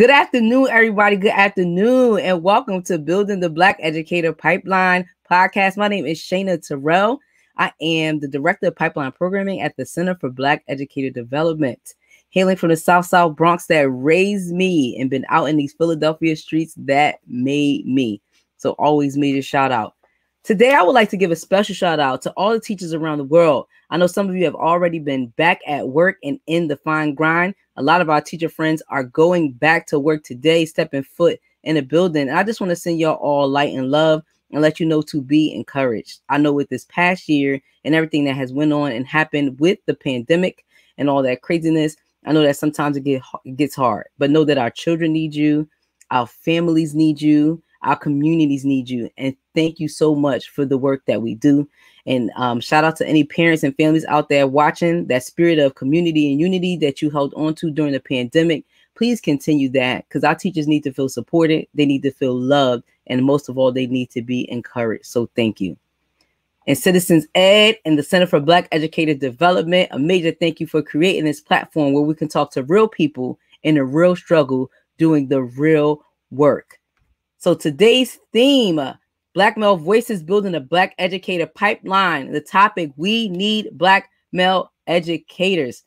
Good afternoon, everybody. Good afternoon, and welcome to Building the Black Educator Pipeline podcast. My name is Shayna Terrell. I am the Director of Pipeline Programming at the Center for Black Educator Development. Hailing from the South South Bronx that raised me and been out in these Philadelphia streets that made me. So always major shout out. Today, I would like to give a special shout out to all the teachers around the world. I know some of you have already been back at work and in the fine grind. A lot of our teacher friends are going back to work today, stepping foot in the building. And I just want to send y'all all light and love and let you know to be encouraged. I know with this past year and everything that has went on and happened with the pandemic and all that craziness, I know that sometimes it, get, it gets hard, but know that our children need you, our families need you, our communities need you. And thank you so much for the work that we do. And um, shout out to any parents and families out there watching that spirit of community and unity that you held on to during the pandemic. Please continue that because our teachers need to feel supported, they need to feel loved, and most of all, they need to be encouraged. So thank you. And Citizens Ed and the Center for Black Educator Development, a major thank you for creating this platform where we can talk to real people in a real struggle doing the real work. So today's theme, Black male voices building a Black educator pipeline. The topic, we need Black male educators.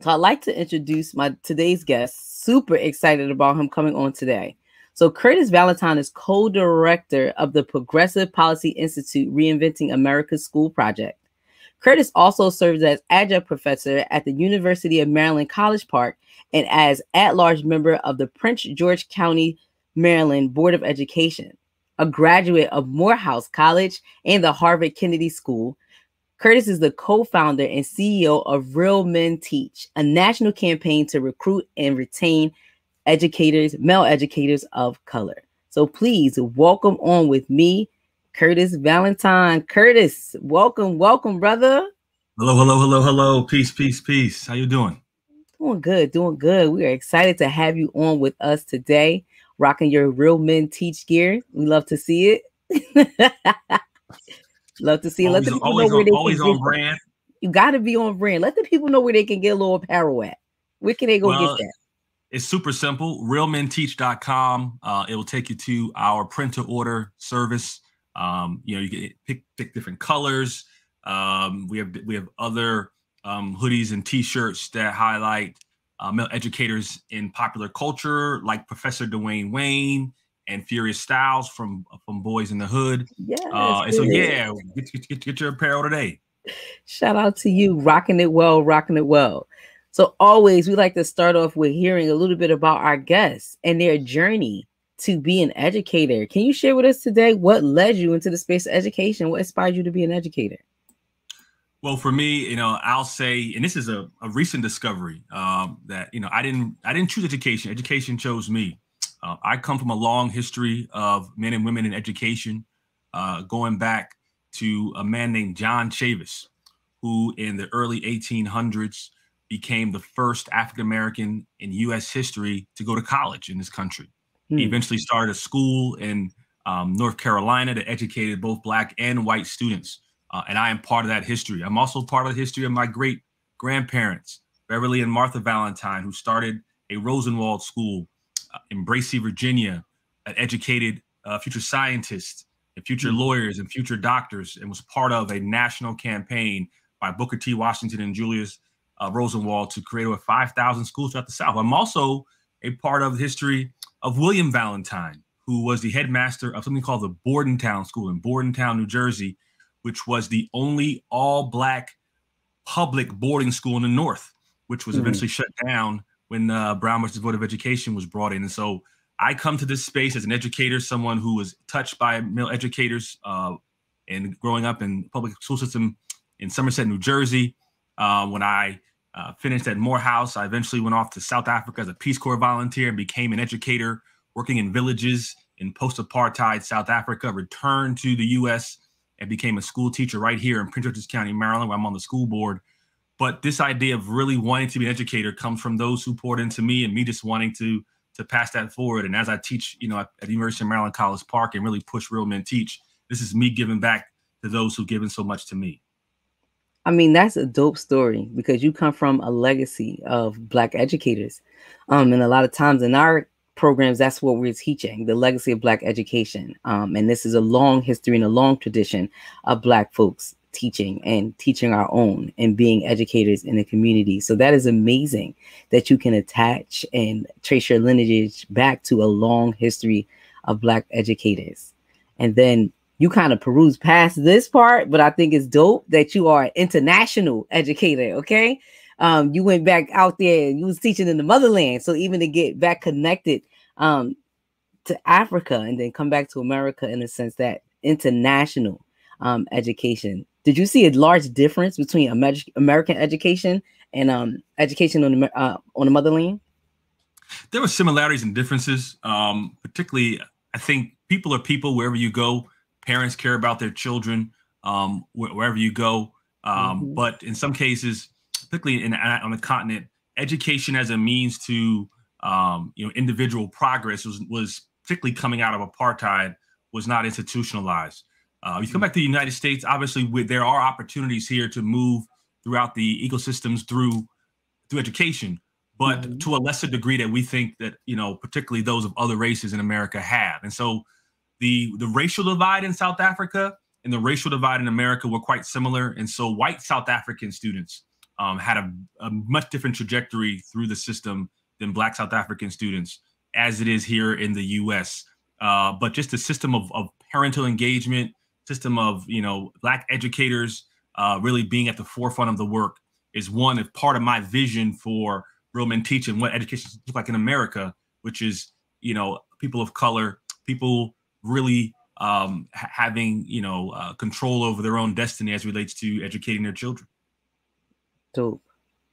So I'd like to introduce my today's guest. Super excited about him coming on today. So Curtis Valentine is co-director of the Progressive Policy Institute Reinventing America's School Project. Curtis also serves as adjunct professor at the University of Maryland College Park and as at-large member of the Prince George County Maryland Board of Education. A graduate of Morehouse College and the Harvard Kennedy School, Curtis is the co founder and CEO of Real Men Teach, a national campaign to recruit and retain educators, male educators of color. So please welcome on with me, Curtis Valentine. Curtis, welcome, welcome, brother. Hello, hello, hello, hello. Peace, peace, peace. How you doing? Doing good, doing good. We are excited to have you on with us today rocking your real men teach gear. We love to see it. love to see it. Let the people know where on, they always can on brand. You got to be on brand. Let the people know where they can get a little apparel at. Where can they go well, get that? It's super simple. Realmenteach.com. Uh, it will take you to our print to order service. Um, you know, you can pick pick different colors. Um, we have we have other um, hoodies and t-shirts that highlight uh, male educators in popular culture, like Professor Dwayne Wayne and Furious Styles from from Boys in the Hood. Yeah. Uh, and so yeah, get, get, get your apparel today. Shout out to you, rocking it well, rocking it well. So always we like to start off with hearing a little bit about our guests and their journey to be an educator. Can you share with us today what led you into the space of education? What inspired you to be an educator? Well, for me, you know, I'll say, and this is a, a recent discovery um, that you know I didn't I didn't choose education. Education chose me. Uh, I come from a long history of men and women in education, uh, going back to a man named John Chavis, who in the early 1800s became the first African American in U.S. history to go to college in this country. Hmm. He eventually started a school in um, North Carolina that educated both black and white students. Uh, and I am part of that history. I'm also part of the history of my great grandparents, Beverly and Martha Valentine, who started a Rosenwald School uh, in Bracey, Virginia, that educated uh, future scientists and future mm-hmm. lawyers and future doctors, and was part of a national campaign by Booker T. Washington and Julius uh, Rosenwald to create over 5,000 schools throughout the South. I'm also a part of the history of William Valentine, who was the headmaster of something called the Bordentown School in Bordentown, New Jersey, which was the only all black public boarding school in the North, which was mm-hmm. eventually shut down when uh, Brown versus Board of Education was brought in. And so I come to this space as an educator, someone who was touched by male educators uh, and growing up in public school system in Somerset, New Jersey. Uh, when I uh, finished at Morehouse, I eventually went off to South Africa as a Peace Corps volunteer and became an educator working in villages in post-apartheid South Africa, returned to the U.S and became a school teacher right here in Prince George's County, Maryland, where I'm on the school board. But this idea of really wanting to be an educator comes from those who poured into me and me just wanting to to pass that forward. And as I teach, you know, at, the University of Maryland College Park and really push real men teach, this is me giving back to those who've given so much to me. I mean, that's a dope story because you come from a legacy of black educators. Um, and a lot of times in our programs, that's what we're teaching, the legacy of black education. Um, and this is a long history and a long tradition of black folks teaching and teaching our own and being educators in the community. So that is amazing that you can attach and trace your lineage back to a long history of black educators. And then you kind of peruse past this part, but I think it's dope that you are an international educator. Okay. Um, you went back out there you was teaching in the motherland. So even to get back connected um, to Africa and then come back to America in the sense that international um, education. Did you see a large difference between Amer- American education and um, education on the uh, on the motherland? There were similarities and differences. Um, particularly, I think people are people wherever you go parents care about their children um, wh- wherever you go. Um, mm-hmm. But in some cases, particularly in, on the continent, education as a means to um, you know individual progress was, was particularly coming out of apartheid was not institutionalized. Uh, you come back to the United States, obviously, with, there are opportunities here to move throughout the ecosystems through through education, but mm-hmm. to a lesser degree that we think that you know, particularly those of other races in America have. And so, the the racial divide in South Africa and the racial divide in America were quite similar, and so white South African students um, had a, a, much different trajectory through the system than Black South African students, as it is here in the U.S. Uh, but just the system of, of, parental engagement, system of you know Black educators uh, really being at the forefront of the work is one of part of my vision for Real Men Teach and what education looks like in America, which is you know people of color, people really um, ha- having you know uh, control over their own destiny as relates to educating their children. Dope,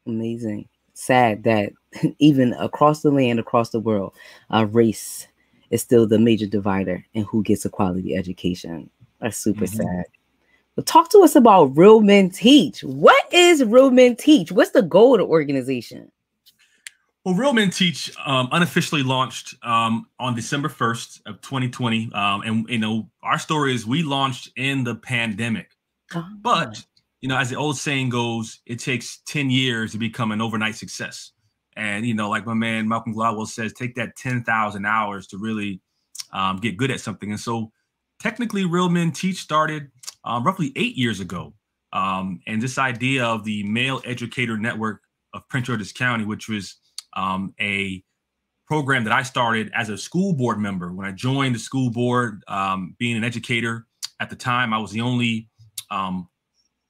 amazing. Sad that even across the land, across the world, uh, race is still the major divider in who gets a quality education. That's super mm-hmm. sad. But talk to us about Real Men Teach. What is Real Men Teach? What's the goal of the organization? Well, Real Men Teach um, unofficially launched um, on December 1st of 2020. Um, and, you know, our story is we launched in the pandemic. Oh. But, you know, as the old saying goes, it takes 10 years to become an overnight success. And, you know, like my man Malcolm Gladwell says, take that 10,000 hours to really um, get good at something. And so technically, Real Men Teach started um, roughly eight years ago. Um, and this idea of the Male Educator Network of Prince George's County, which was um, a program that I started as a school board member. When I joined the school board, um, being an educator at the time, I was the only um,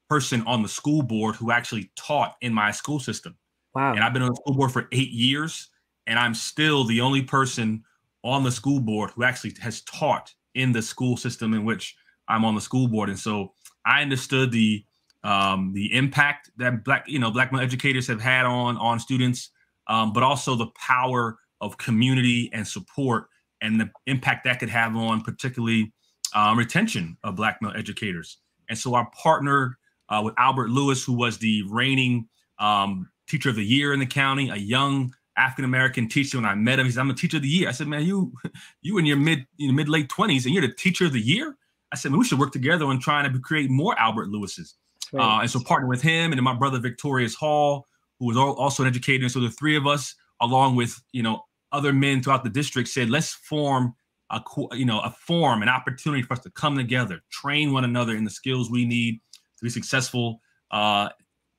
person on the school board who actually taught in my school system. Wow. And I've been on the school board for eight years, and I'm still the only person on the school board who actually has taught in the school system in which I'm on the school board. And so I understood the um, the impact that black, you know, black male educators have had on on students um, but also the power of community and support and the impact that could have on particularly um, retention of black male educators. And so I partnered uh, with Albert Lewis, who was the reigning um, teacher of the year in the county, a young African American teacher. When I met him, he said, "I'm a teacher of the year." I said, "Man, you you in your mid you know, mid late twenties, and you're the teacher of the year." I said, "Man, we should work together on trying to create more Albert Lewises." Right. Uh, and so partner with him and then my brother Victorious Hall, who was also an educator. And so the three of us, along with you know other men throughout the district, said let's form a you know a form, an opportunity for us to come together, train one another in the skills we need be successful, uh,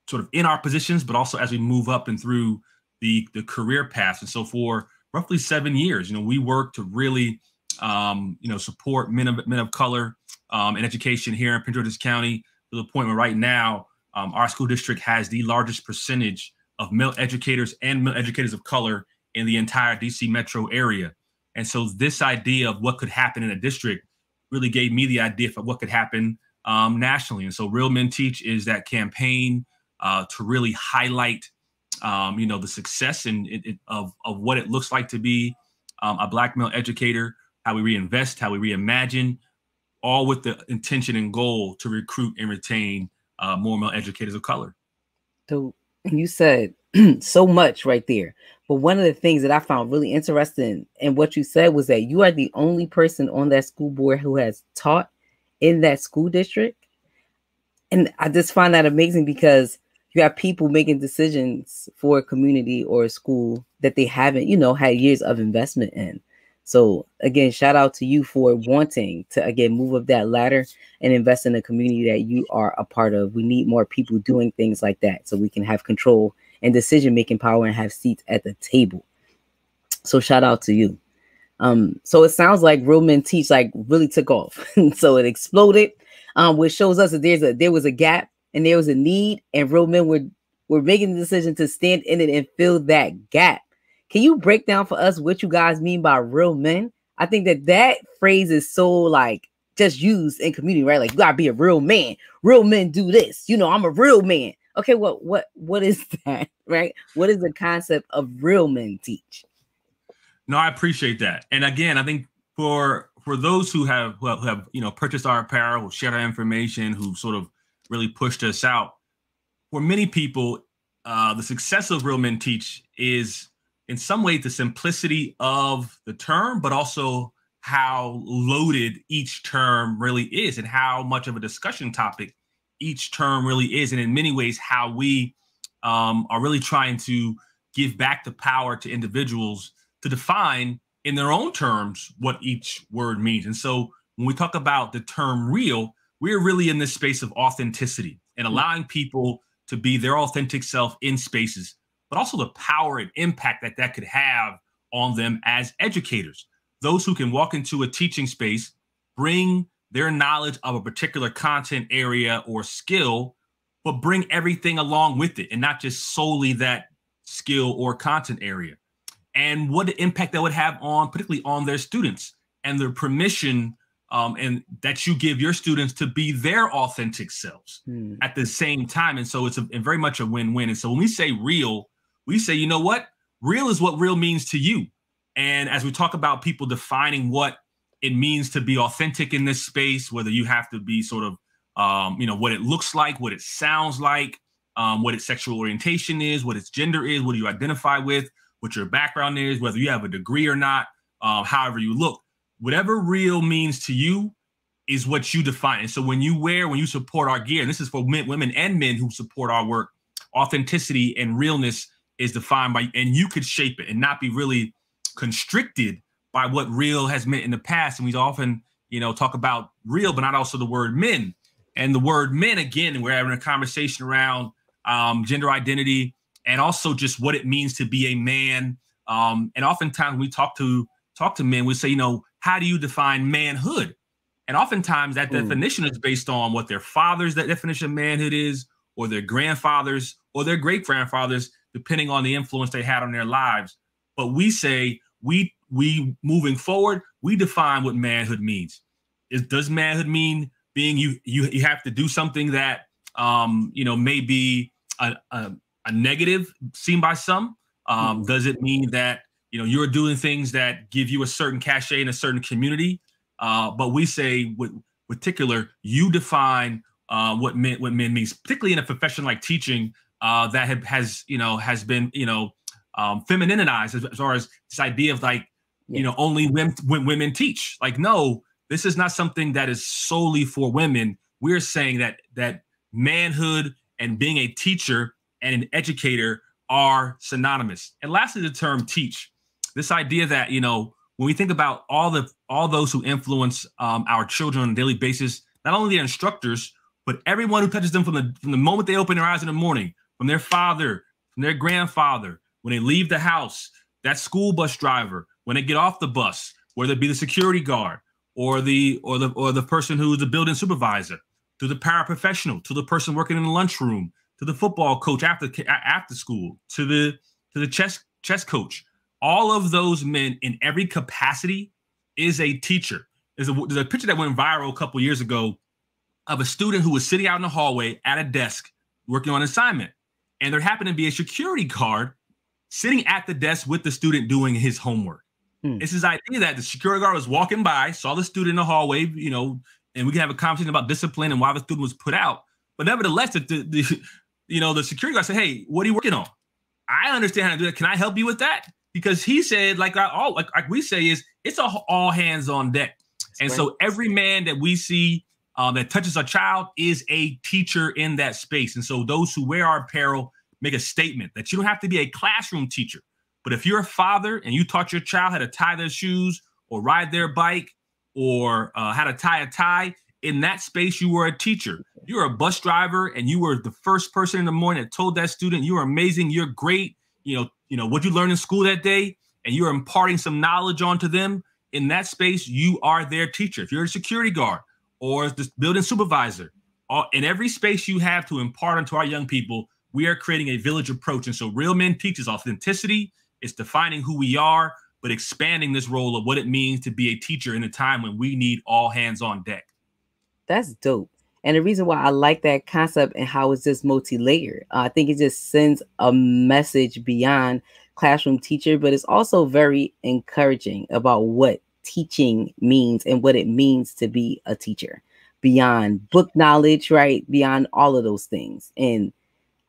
sort of in our positions, but also as we move up and through the the career paths. And so for roughly seven years, you know, we work to really um, you know support men of men of color um, in education here in George's County to the point where right now um, our school district has the largest percentage of male educators and male educators of color in the entire DC metro area. And so this idea of what could happen in a district really gave me the idea of what could happen um, nationally. And so Real Men Teach is that campaign uh, to really highlight, um, you know, the success and of, of what it looks like to be um, a black male educator, how we reinvest, how we reimagine, all with the intention and goal to recruit and retain uh, more male educators of color. So you said so much right there. But one of the things that I found really interesting in what you said was that you are the only person on that school board who has taught in that school district. and I just find that amazing because you have people making decisions for a community or a school that they haven't, you know, had years of investment in. So again, shout out to you for wanting to again move up that ladder and invest in a community that you are a part of. We need more people doing things like that so we can have control and decision making power and have seats at the table. So shout out to you. Um, so it sounds like Real Men Teach like really took off. so it exploded, um, which shows us that there's a there was a gap and there was a need, and real men were were making the decision to stand in it and fill that gap. Can you break down for us what you guys mean by real men? I think that that phrase is so like just used in community, right? Like you gotta be a real man. Real men do this. You know, I'm a real man. Okay, what what what is that, right? What is the concept of real men teach? No, I appreciate that. And again, I think for for those who have who have, you know purchased our apparel, who shared our information, who sort of really pushed us out, for many people, uh, the success of Real Men Teach is in some way the simplicity of the term, but also how loaded each term really is and how much of a discussion topic each term really is. And in many ways, how we um, are really trying to give back the power to individuals to define in their own terms what each word means. And so when we talk about the term real, we're really in this space of authenticity and mm. allowing people to be their authentic self in spaces, but also the power and impact that that could have on them as educators. Those who can walk into a teaching space, bring their knowledge of a particular content area or skill, but bring everything along with it and not just solely that skill or content area and what the impact that would have on particularly on their students and their permission um, and that you give your students to be their authentic selves hmm. at the same time. And so it's a, very much a win-win. And so when we say real we say you know what? Real is what real means to you. And as we talk about people defining what it means to be authentic in this space whether you have to be sort of um, you know what it looks like what it sounds like um, what its sexual orientation is what its gender is what do you identify with what your background is, whether you have a degree or not, um, however you look. Whatever real means to you is what you define. And so when you wear, when you support our gear, and this is for men, women and men who support our work, authenticity and realness is defined by, and you could shape it and not be really constricted by what real has meant in the past. And we often, you know, talk about real, but not also the word men. And the word men, again, we're having a conversation around um, gender identity and also just what it means to be a man. Um, and oftentimes we talk to talk to men, we say, you know, how do you define manhood? And oftentimes that Ooh. definition is based on what their father's that definition of manhood is, or their grandfathers, or their great grandfathers, depending on the influence they had on their lives. But we say we we moving forward, we define what manhood means. Is does manhood mean being you you you have to do something that um you know may be a, a, a negative seen by some? Um, mm-hmm. Does it mean that you know you're doing things that give you a certain cachet in a certain community? Uh, but we say with particular, you define uh, what men what men means, particularly in a profession like teaching uh, that have, has you know has been you know um, femininized as, as far as this idea of like you know only women when women teach. Like no, this is not something that is solely for women. We're saying that that manhood and being a teacher and an educator are synonymous. And lastly, the term teach. This idea that, you know, when we think about all the all those who influence um, our children on a daily basis, not only their instructors, but everyone who touches them from the from the moment they open their eyes in the morning, from their father, from their grandfather, when they leave the house, that school bus driver, when they get off the bus, whether it be the security guard or the or the or the person who's the building supervisor, to the paraprofessional, to the person working in the lunchroom, to the football coach after after school, to the to the chess chess coach. All of those men in every capacity is a teacher. There's a, there's a picture that went viral a couple years ago of a student who was sitting out in the hallway at a desk working on an assignment, and there happened to be a security guard sitting at the desk with the student doing his homework. Hmm. It's his idea that the security guard was walking by, saw the student in the hallway, you know, and we can have a conversation about discipline and why the student was put out. But nevertheless, the, the, you know, the security guard said, "Hey, what are you working on?" I understand how to do that. Can I help you with that? Because he said, like I all like, like we say, is it's a, all hands on deck. And right. so every man that we see um, that touches a child is a teacher in that space. And so those who wear our apparel make a statement that you don't have to be a classroom teacher. But if you're a father and you taught your child how to tie their shoes or ride their bike or uh, how to tie a tie, in that space, you were a teacher. You were a bus driver and you were the first person in the morning that told that student, you're amazing, you're great. You know, you know what you learned in school that day, and you're imparting some knowledge onto them. In that space, you are their teacher. If you're a security guard or the building supervisor, in every space you have to impart onto our young people, we are creating a village approach. And so Real Men teaches authenticity, it's defining who we are, but expanding this role of what it means to be a teacher in a time when we need all hands on deck. That's dope. And the reason why I like that concept and how it's just multi-layered, uh, I think it just sends a message beyond classroom teacher, but it's also very encouraging about what teaching means and what it means to be a teacher beyond book knowledge, right? Beyond all of those things. And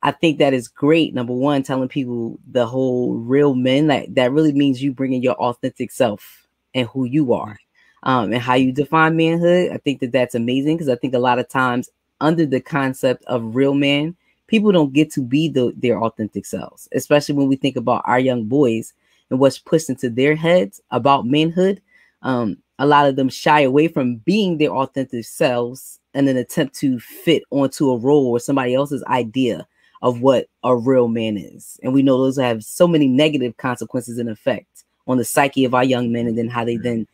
I think that is great. Number one, telling people the whole real men that that really means you bringing your authentic self and who you are, um, and how you define manhood. I think that that's amazing because I think a lot of times under the concept of real man, people don't get to be the, their authentic selves, especially when we think about our young boys and what's pushed into their heads about manhood. Um, a lot of them shy away from being their authentic selves and then attempt to fit onto a role or somebody else's idea of what a real man is. And we know those have so many negative consequences and effects on the psyche of our young men and then how they then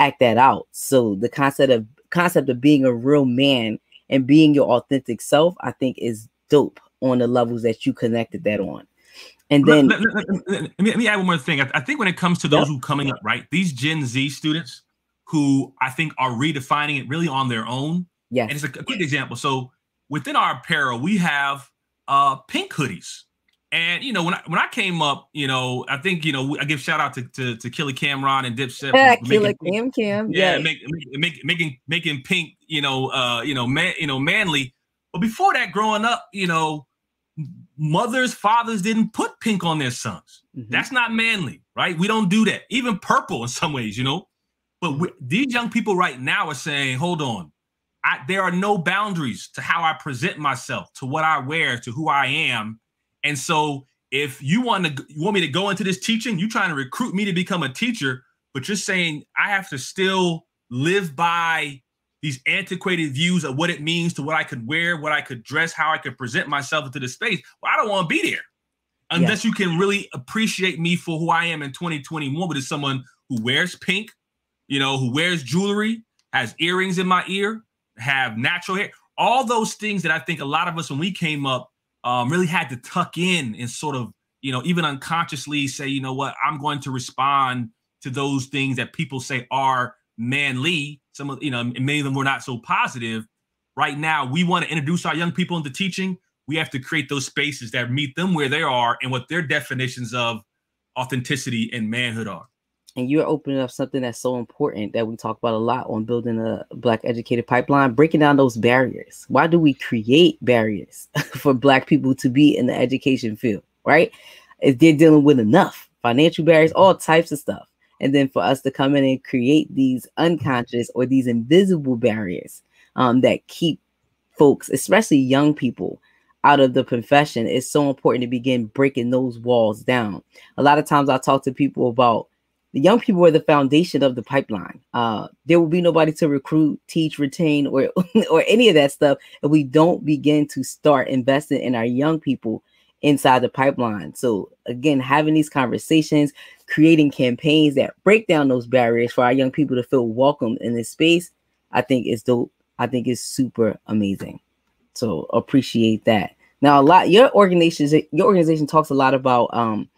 act that out. So the concept of concept of being a real man and being your authentic self, I think is dope on the levels that you connected that on. And then let, let, let, let me, me, add one more thing. I, I, think when it comes to those who coming up, right, these Gen Z students who I think are redefining it really on their own. Yeah. And it's a, a quick example. So within our apparel, we have uh, pink hoodies. And you know, when I when I came up, you know, I think you know I give shout out to to, to Killa Cam'ron and Dipset. Yeah, Killa Cam Cam. Yeah, Make, make, make, making making pink, you know, uh, you know, man, you know, manly. But before that, growing up, you know, mothers, fathers didn't put pink on their sons. Mm-hmm. That's not manly, right? We don't do that. Even purple in some ways, you know. But we, these young people right now are saying, "Hold on, I, there are no boundaries to how I present myself, to what I wear, to who I am. And so if you want to you want me to go into this teaching, you trying to recruit me to become a teacher, but you're saying I have to still live by these antiquated views of what it means to what I could wear, what I could dress, how I could present myself into the space. Well, I don't want to be there unless yeah. you can really appreciate me for who I am in 2021. But as someone who wears pink, you know, who wears jewelry, has earrings in my ear, have natural hair, all those things that I think a lot of us when we came up um, really had to tuck in and sort of, you know, even unconsciously say, you know what, I'm going to respond to those things that people say are manly. Some of, you know, many of them were not so positive. Right now, we want to introduce our young people into teaching. We have to create those spaces that meet them where they are and what their definitions of authenticity and manhood are and you're opening up something that's so important that we talk about a lot on building a black educated pipeline breaking down those barriers. Why do we create barriers for black people to be in the education field right? If they're dealing with enough financial barriers all types of stuff. And then for us to come in and create these unconscious or these invisible barriers um, that keep folks especially young people out of the profession it's so important to begin breaking those walls down. A lot of times i talk to people about the young people are the foundation of the pipeline. Uh, there will be nobody to recruit, teach, retain, or or any of that stuff if we don't begin to start investing in our young people inside the pipeline. So again, having these conversations, creating campaigns that break down those barriers for our young people to feel welcome in this space, I think is dope. I think is super amazing. So appreciate that. Now, a lot your organization your organization talks a lot about um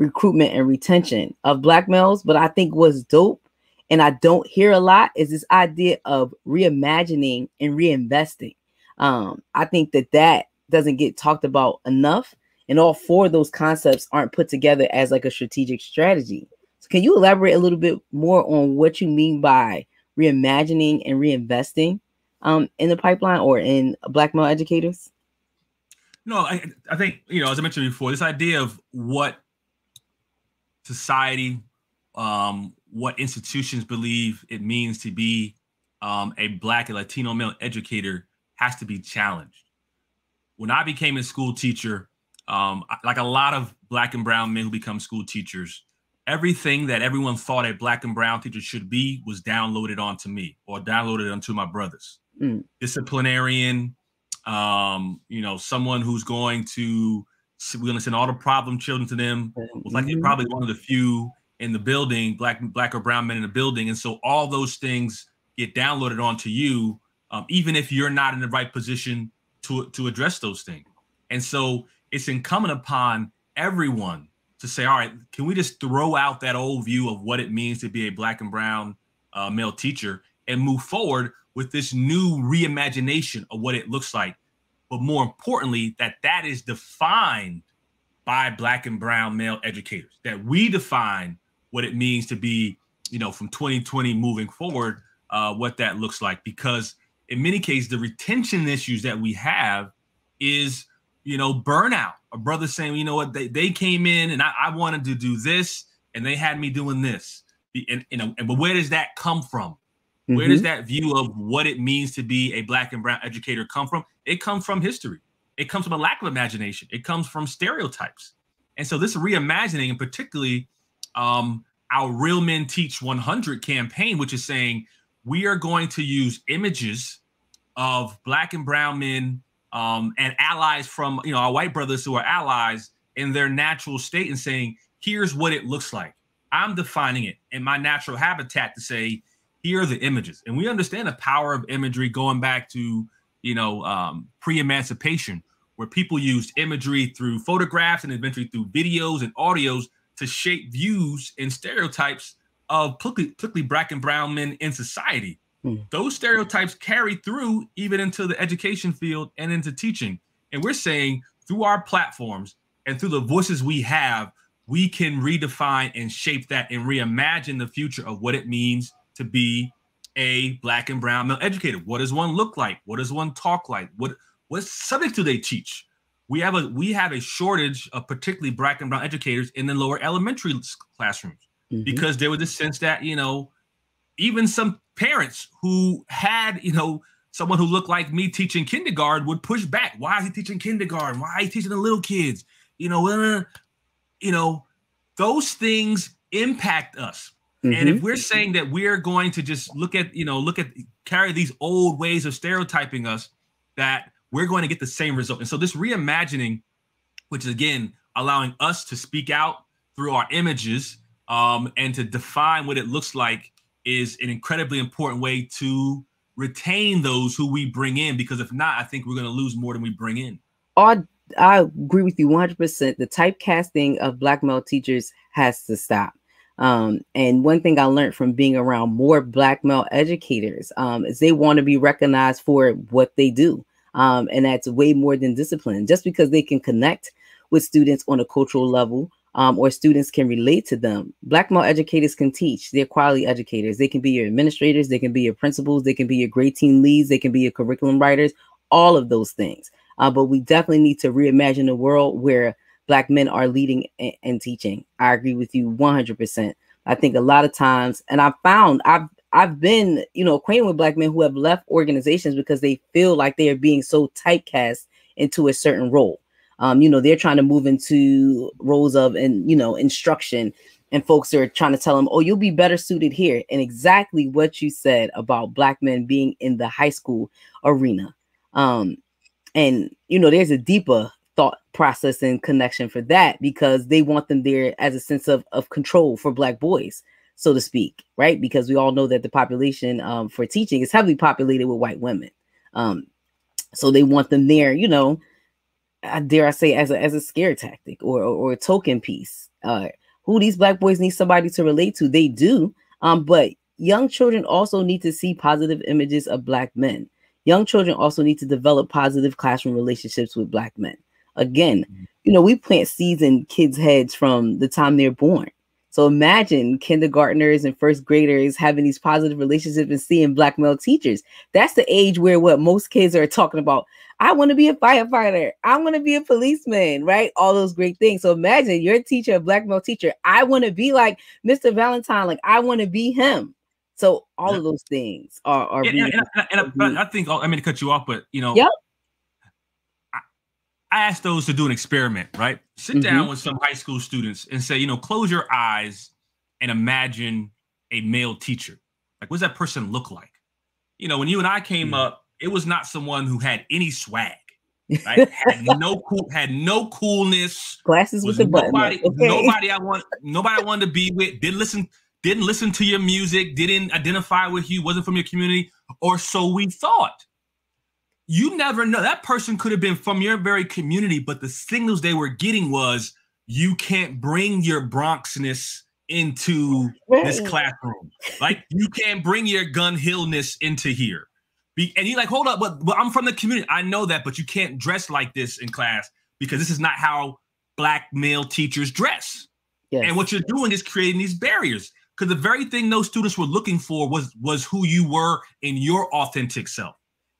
recruitment and retention of black males. But I think what's dope and I don't hear a lot is this idea of reimagining and reinvesting. Um, I think that that doesn't get talked about enough, and all four of those concepts aren't put together as like a strategic strategy. So, can you elaborate a little bit more on what you mean by reimagining and reinvesting um, in the pipeline or in black male educators? No, I, I think you know, as I mentioned before, this idea of what society, um, what institutions believe it means to be um, a black and Latino male educator has to be challenged. When I became a school teacher, um, like a lot of black and brown men who become school teachers, everything that everyone thought a black and brown teacher should be was downloaded onto me or downloaded onto my brothers. Mm. Disciplinarian, um, you know, someone who's going to we're going to send all the problem children to them. Was like mm-hmm. probably one of the few in the building, black black or brown men in the building, and so all those things get downloaded onto you, um, even if you're not in the right position to to address those things. And so it's incumbent upon everyone to say, all right, can we just throw out that old view of what it means to be a black and brown uh, male teacher and move forward with this new reimagination of what it looks like but more importantly, that that is defined by black and brown male educators, that we define what it means to be, you know, from 2020 moving forward, uh, what that looks like. Because in many cases, the retention issues that we have is, you know, burnout. A brother saying, you know what, they, they came in and I, I wanted to do this and they had me doing this. And, you know, and but where does that come from? Mm-hmm. Where does mm-hmm. that view of what it means to be a black and brown educator come from? It comes from history. It comes from a lack of imagination. It comes from stereotypes. And so this reimagining, and particularly um, our Real Men Teach 100 campaign, which is saying we are going to use images of black and brown men um, and allies from you know our white brothers who are allies in their natural state and saying here's what it looks like i'm defining it in my natural habitat to say here are the images. And we understand the power of imagery going back to, you know, um, pre-emancipation, where people used imagery through photographs and eventually through videos and audios to shape views and stereotypes of particularly black and brown men in society. Hmm. Those stereotypes carry through even into the education field and into teaching. And we're saying through our platforms and through the voices we have, we can redefine and shape that and reimagine the future of what it means to be a black and brown male educator. What does one look like? What does one talk like? What what subject do they teach? We have a we have a shortage of particularly black and brown educators in the lower elementary classrooms mm-hmm. because there was a sense that you know even some parents who had you know someone who looked like me teaching kindergarten would push back. Why is he teaching kindergarten? Why is he teaching the little kids? You know, uh, you know, those things impact us. Mm-hmm. And if mm-hmm. we're saying that we're going to just look at, you know, look at carry these old ways of stereotyping us, that we're going to get the same result. And so this reimagining, which is again allowing us to speak out through our images um, and to define what it looks like, is an incredibly important way to retain those who we bring in. Because if not, I think we're going to lose more than we bring in. I, I agree with you 100%. The typecasting of black male teachers has to stop. Um, and one thing I learned from being around more black male educators um, is they want to be recognized for what they do. Um, and that's way more than discipline. Just because they can connect with students on a cultural level um, or students can relate to them, black male educators can teach. They're quality educators. They can be your administrators, they can be your principals, they can be your grade team leads, they can be your curriculum writers, all of those things. Uh, but we definitely need to reimagine a world where black men are leading and, teaching. I agree with you 100%. I think a lot of times, and I've found I've I've been, you know, acquainted with black men who have left organizations because they feel like they are being so typecast into a certain role. Um, you know, they're trying to move into roles of and you know instruction, and folks are trying to tell them, "Oh, you'll be better suited here." And exactly what you said about black men being in the high school arena. Um, and you know, there's a deeper thought process and connection for that because they want them there as a sense of, of control for black boys so to speak right? Because we all know that the population um, for teaching is heavily populated with white women. Um, so they want them there you know uh, dare i say as a, as a scare tactic or, or, or a token piece. Uh, who these black boys need somebody to relate to they do. Um, but young children also need to see positive images of black men. Young children also need to develop positive classroom relationships with black men Again, mm-hmm. you know, we plant seeds in kids' heads from the time they're born. So imagine kindergartners and first graders having these positive relationships and seeing black male teachers. That's the age where what most kids are talking about. I want to be a firefighter. I want to be a policeman, right? All those great things. So imagine your teacher, a black male teacher. I want to be like Mr. Valentine. Like I want to be him. So all of those things are are. And, and, and, and I, I, think I mean to cut you off, but you know, yep. I, asked those to do an experiment, right? Sit mm-hmm. down with some high school students and say, you know, close your eyes and imagine a male teacher. Like, what does that person look like? You know, when you and I came mm-hmm. up, it was not someone who had any swag. Right? had no cool, had no coolness. Glasses with nobody, button. Okay. Nobody I want, nobody I wanted to be with. Didn't listen, didn't listen to your music, didn't identify with you, wasn't from your community, or so we thought. You never know. That person could have been from your very community, but the signals they were getting was you can't bring your Bronxness into right. this classroom. Like you can't bring your gun hillness into here. Be, and you're like, hold up, but, but I'm from the community. I know that, but you can't dress like this in class because this is not how black male teachers dress. Yes. And what you're doing is creating these barriers because the very thing those students were looking for was was who you were in your authentic self.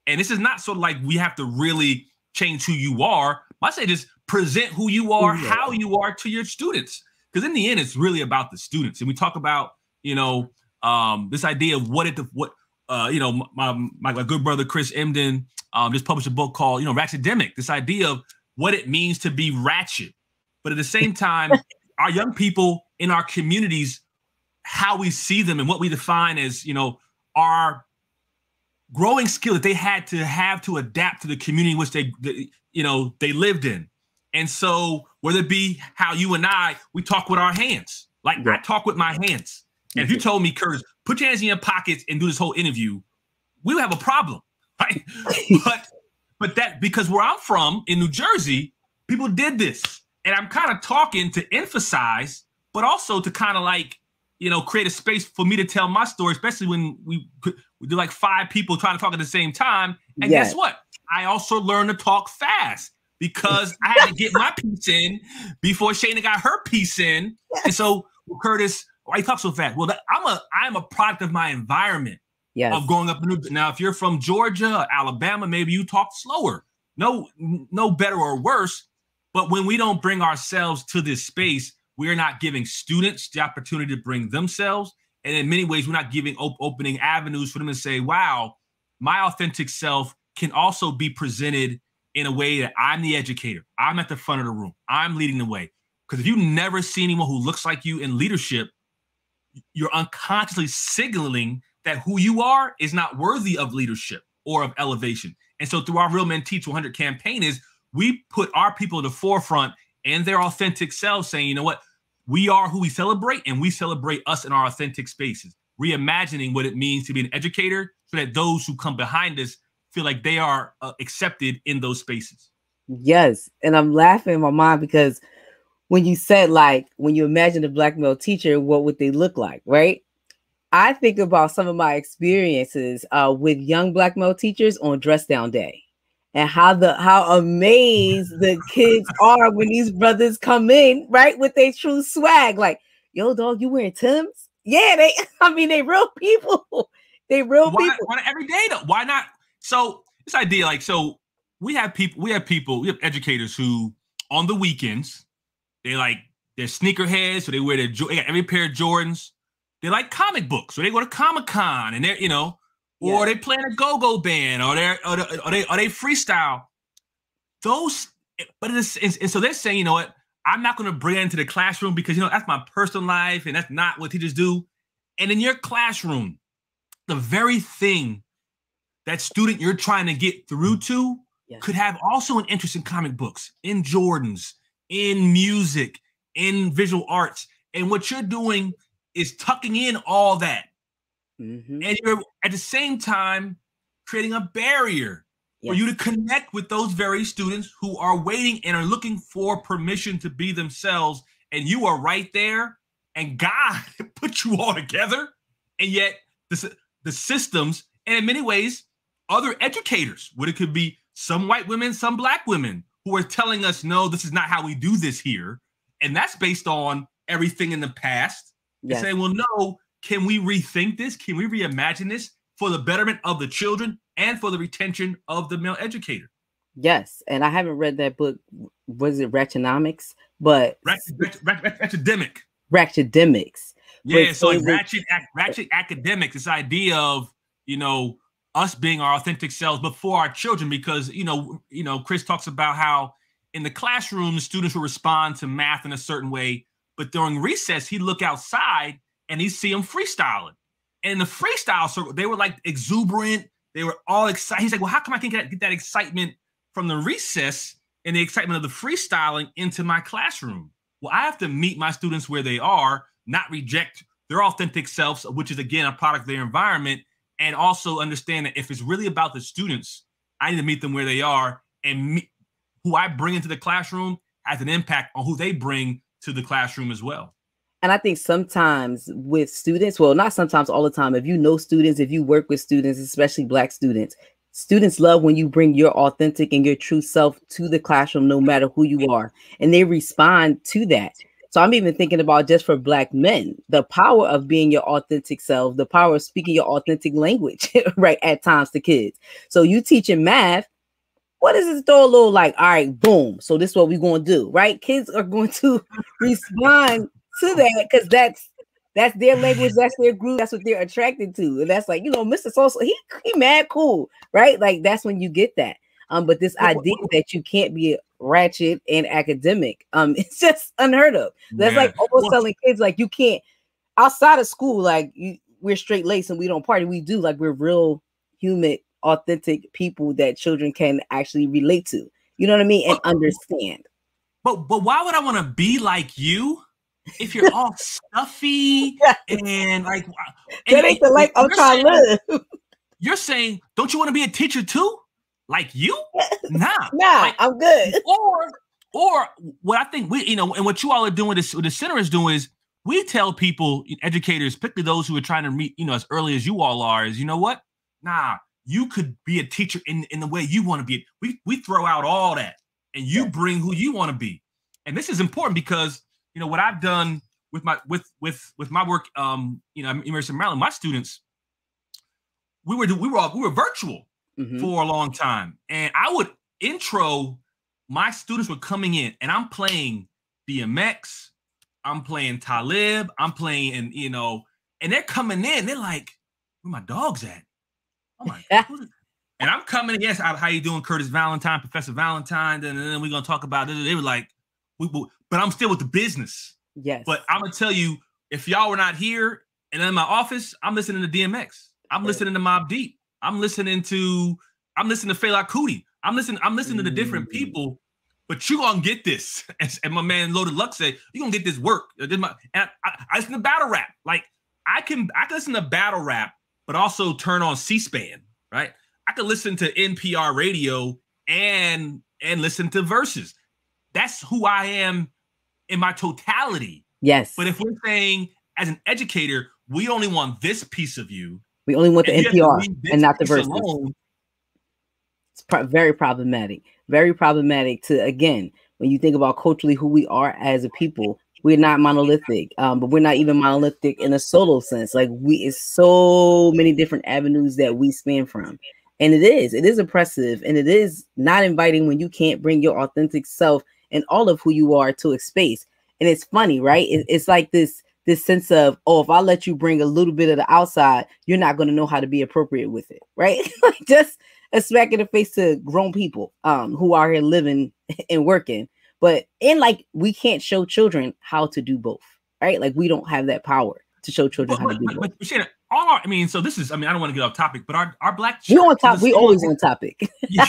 And this is not sort of like we have to really change who you are. I say just present who you are, yeah. how you are to your students. Because in the end, it's really about the students. And we talk about, you know, um, this idea of what it what uh, you know, my, my, my good brother Chris Emdin um, just published a book called, you know, Ratchetdemic. This idea of what it means to be ratchet, but at the same time, our young people in our communities, how we see them and what we define as, you know, our growing skill that they had to have to adapt to the community in which they, you know, they lived in. And so, whether it be how you and I, we talk with our hands, like I talk with my hands. And if you told me, Curtis, put your hands in your pockets and do this whole interview, we would have a problem, right? but but that because where I'm from in New Jersey, people did this, and I'm kind of talking to emphasize, but also to kind of like you know create a space for me to tell my story, especially when we we do like five people trying to talk at the same time. And yes. guess what? I also learned to talk fast because I had to get my piece in before Shayna got her piece in. Yes. And so Curtis, why you talk so fast? Well, I'm a I'm a product of my environment. Yes. Of growing up in New now, if you're from Georgia, Alabama, maybe you talk slower. No, no better or worse. But when we don't bring ourselves to this space, we're not giving students the opportunity to bring themselves. And in many ways, we're not giving op- opening avenues for them to say, wow, my authentic self can also be presented in a way that I'm the educator. I'm at the front of the room. I'm leading the way. Because if you never see anyone who looks like you in leadership, you're unconsciously signaling that who you are is not worthy of leadership or of elevation. And so through our Real Men Teach 100 campaign is we put our people in the forefront and their authentic selves saying, you know what, we are who we celebrate and we celebrate us in our authentic spaces, reimagining what it means to be an educator so that those who come behind us feel like they are uh, accepted in those spaces. Yes. And I'm laughing in my mind because when you said like when you imagine a black male teacher, what would they look like, right? I think about some of my experiences uh, with young black male teachers on dress down day and how the how amazed the kids are when these brothers come in, right, with their true swag. Like, yo, dog, you wearing Tim's? Yeah, they I mean they real people. they real why, people. Why every day though? Why not? So this idea, like, so we have people, we have people, we have educators who on the weekends they like they're sneakerheads, so they wear their they got every pair of Jordans. They like comic books, so they go to Comic Con and they're you know, or yeah. they playing a go-go band, or they're or, they, or they or they freestyle. Those, but it's, it's, and so they're saying, you know what? I'm not going to bring it into the classroom because you know that's my personal life and that's not what teachers do. And in your classroom, the very thing that student you're trying to get through to yes. could have also an interest in comic books, in Jordans, in music, in visual arts. And what you're doing is tucking in all that. Mm-hmm. And you're at the same time creating a barrier yes. for you to connect with those very students who are waiting and are looking for permission to be themselves. And you are right there. And God put you all together. And yet the, the systems, and in many ways, other educators, what it could be some white women, some black women, who are telling us, no, this is not how we do this here. And that's based on everything in the past. Yes. And saying, well, no, can we rethink this? Can we reimagine this for the betterment of the children and for the retention of the male educator? Yes. And I haven't read that book. Was it Ratchenomics? But Ratchetdemic. Ratchetdemics. Yeah, so like ratchet, ratchet academics, this idea of you know us being our authentic selves before our children, because you know, you know, Chris talks about how in the classroom the students will respond to math in a certain way, but during recess he'd look outside and he'd see him freestyling. And the freestyle circle, they were like exuberant. They were all excited. He's like, "Well, how come I can get, get that excitement from the recess and the excitement of the freestyling into my classroom?" Well, I have to meet my students where they are, not reject their authentic selves, which is again a product of their environment, and also understand that if it's really about the students, I need to meet them where they are, and who I bring into the classroom has an impact on who they bring to the classroom as well. And I think sometimes with students, well, not sometimes, all the time, if you know students, if you work with students, especially Black students, students love when you bring your authentic and your true self to the classroom, no matter who you are, and they respond to that. So I'm even thinking about just for black men, the power of being your authentic self, the power of speaking your authentic language, right? At times to kids. So you teaching math, what is this throw a little like, all right, boom. So this is what we're going to do, right? Kids are going to respond to that because that's that's their language, that's their group, that's what they're attracted to. And that's like, you know, Mr. Sosa, he he mad cool, right? Like that's when you get that. Um, but this idea that you can't be ratchet and academic, um, it's just unheard of. That's yeah. like almost telling kids like you can't outside of school, like you we're straight laced and we don't party. We do like we're real human, authentic people that children can actually relate to. You know what I mean? And understand. But but why would I want to be like you? If you're all stuffy and like and, that ain't the life I'm trying to live. You're saying, don't you want to be a teacher too? Like you? Nah. nah, like, I'm good. Or or what I think we, you know, and what you all are doing, this what the center is doing is we tell people, educators, particularly those who are trying to meet, you know, as early as you all are, is you know what? Nah, you could be a teacher in, in the way you want to be. We we throw out all that and you bring who you want to be. And this is important because you know what I've done with my with with with my work um you know University of Maryland my students we were we were all, we were virtual mm-hmm. for a long time. And I would intro my students were coming in and I'm playing DMX I'm playing Talib I'm playing and you know and they're coming in they're like where my dogs at? Oh my god and I'm coming yes how you doing Curtis Valentine Professor Valentine? And then we're gonna talk about it. They were like we, but I'm still with the business. Yes. But I'm gonna tell you, if y'all were not here and in my office, I'm listening to DMX. I'm listening to Mobb Deep. I'm listening to I'm listening to Fela Kuti. I'm listening. I'm listening mm. to the different people. But you gonna get this, and my man Loaded Lux said, you gonna get this work. My, and I, I listen to battle rap. Like I can, I can listen to battle rap, but also turn on C-SPAN. Right? I can listen to NPR radio and and listen to Verzuz. That's who I am in my totality. Yes. But if we're saying as an educator, we only want this piece of you. We only want the NPR and not the Verzuz. It's pro- very problematic. Very problematic to again when you think about culturally who we are as a people. We're not monolithic, um, but we're not even monolithic in a solo sense. Like we, it's so many different avenues that we span from, and it is, it is oppressive, and it is not inviting when you can't bring your authentic self and all of who you are to a space. And it's funny, right? It, it's like this this sense of, oh, if I let you bring a little bit of the outside, you're not going to know how to be appropriate with it, right? like just a smack in the face to grown people um, who are here living and working. But in like we can't show children how to do both, right? Like we don't have that power to show children but, how to do but, both. But, Shannon, all our, I mean, so this is, I mean, I don't want to get off topic, but our, our black church, we on top, we always on topic. yeah,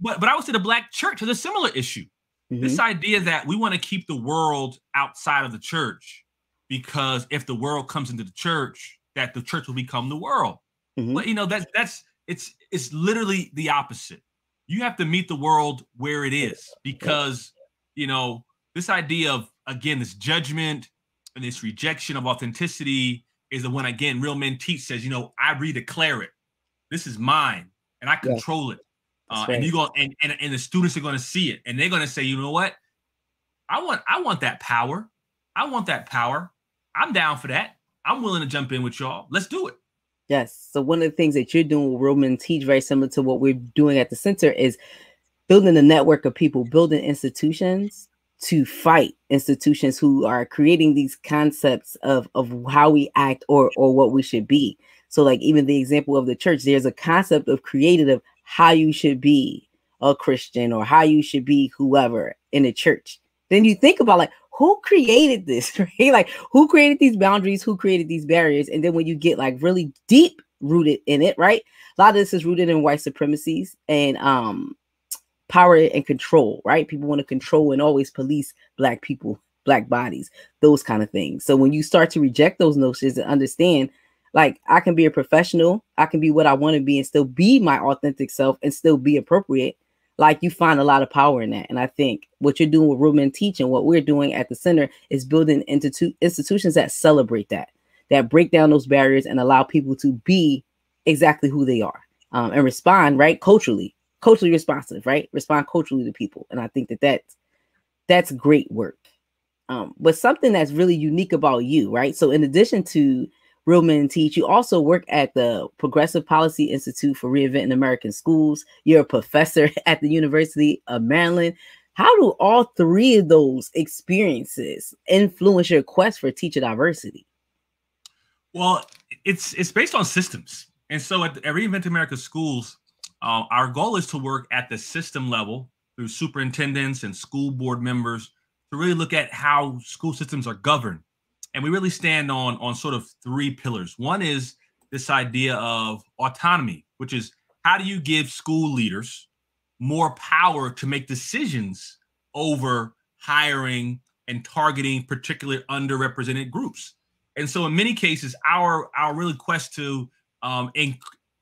but but I would say the black church has a similar issue. Mm-hmm. This idea that we want to keep the world outside of the church because if the world comes into the church, that the church will become the world. Mm-hmm. But you know that's that's it's it's literally the opposite. You have to meet the world where it is because you know this idea of again this judgment and this rejection of authenticity is the one again real men teach says you know I redeclare it. This is mine and I control yeah. it. Uh, right. and you go and, and and the students are going to see it. And they're going to say you know what? I want i want that power. I want that power. I'm down for that. I'm willing to jump in with y'all. Let's do it. Yes. So one of the things that you're doing with Real Men Teach very similar to what we're doing at the center is building a network of people building institutions to fight institutions who are creating these concepts of of how we act or or what we should be. So like even the example of the church, there's a concept of created of how you should be a Christian or how you should be whoever in the church. Then you think about like who created this, right? Like who created these boundaries, who created these barriers, and then when you get like really deep rooted in it, right? A lot of this is rooted in white supremacies and um power and control, right? People want to control and always police black people, black bodies, those kind of things. So when you start to reject those notions and understand, like I can be a professional, I can be what I want to be and still be my authentic self and still be appropriate. Like you find a lot of power in that. And I think what you're doing with Real Men Teaching, what we're doing at the center is building institu- institutions that celebrate that, that break down those barriers and allow people to be exactly who they are um, and respond right culturally culturally responsive, right? Respond culturally to people. And I think that that's that's great work. Um, but something that's really unique about you, right? So in addition to Real Men Teach, you also work at the Progressive Policy Institute for Reinventing America's Schools. You're a professor at the University of Maryland. How do all three of those experiences influence your quest for teacher diversity? Well, it's it's based on systems. And so at, at Reinvent America Schools, uh, our goal is to work at the system level through superintendents and school board members to really look at how school systems are governed. And we really stand on, on sort of three pillars. One is this idea of autonomy, which is how do you give school leaders more power to make decisions over hiring and targeting particular underrepresented groups? And so, in many cases, our our really quest to um,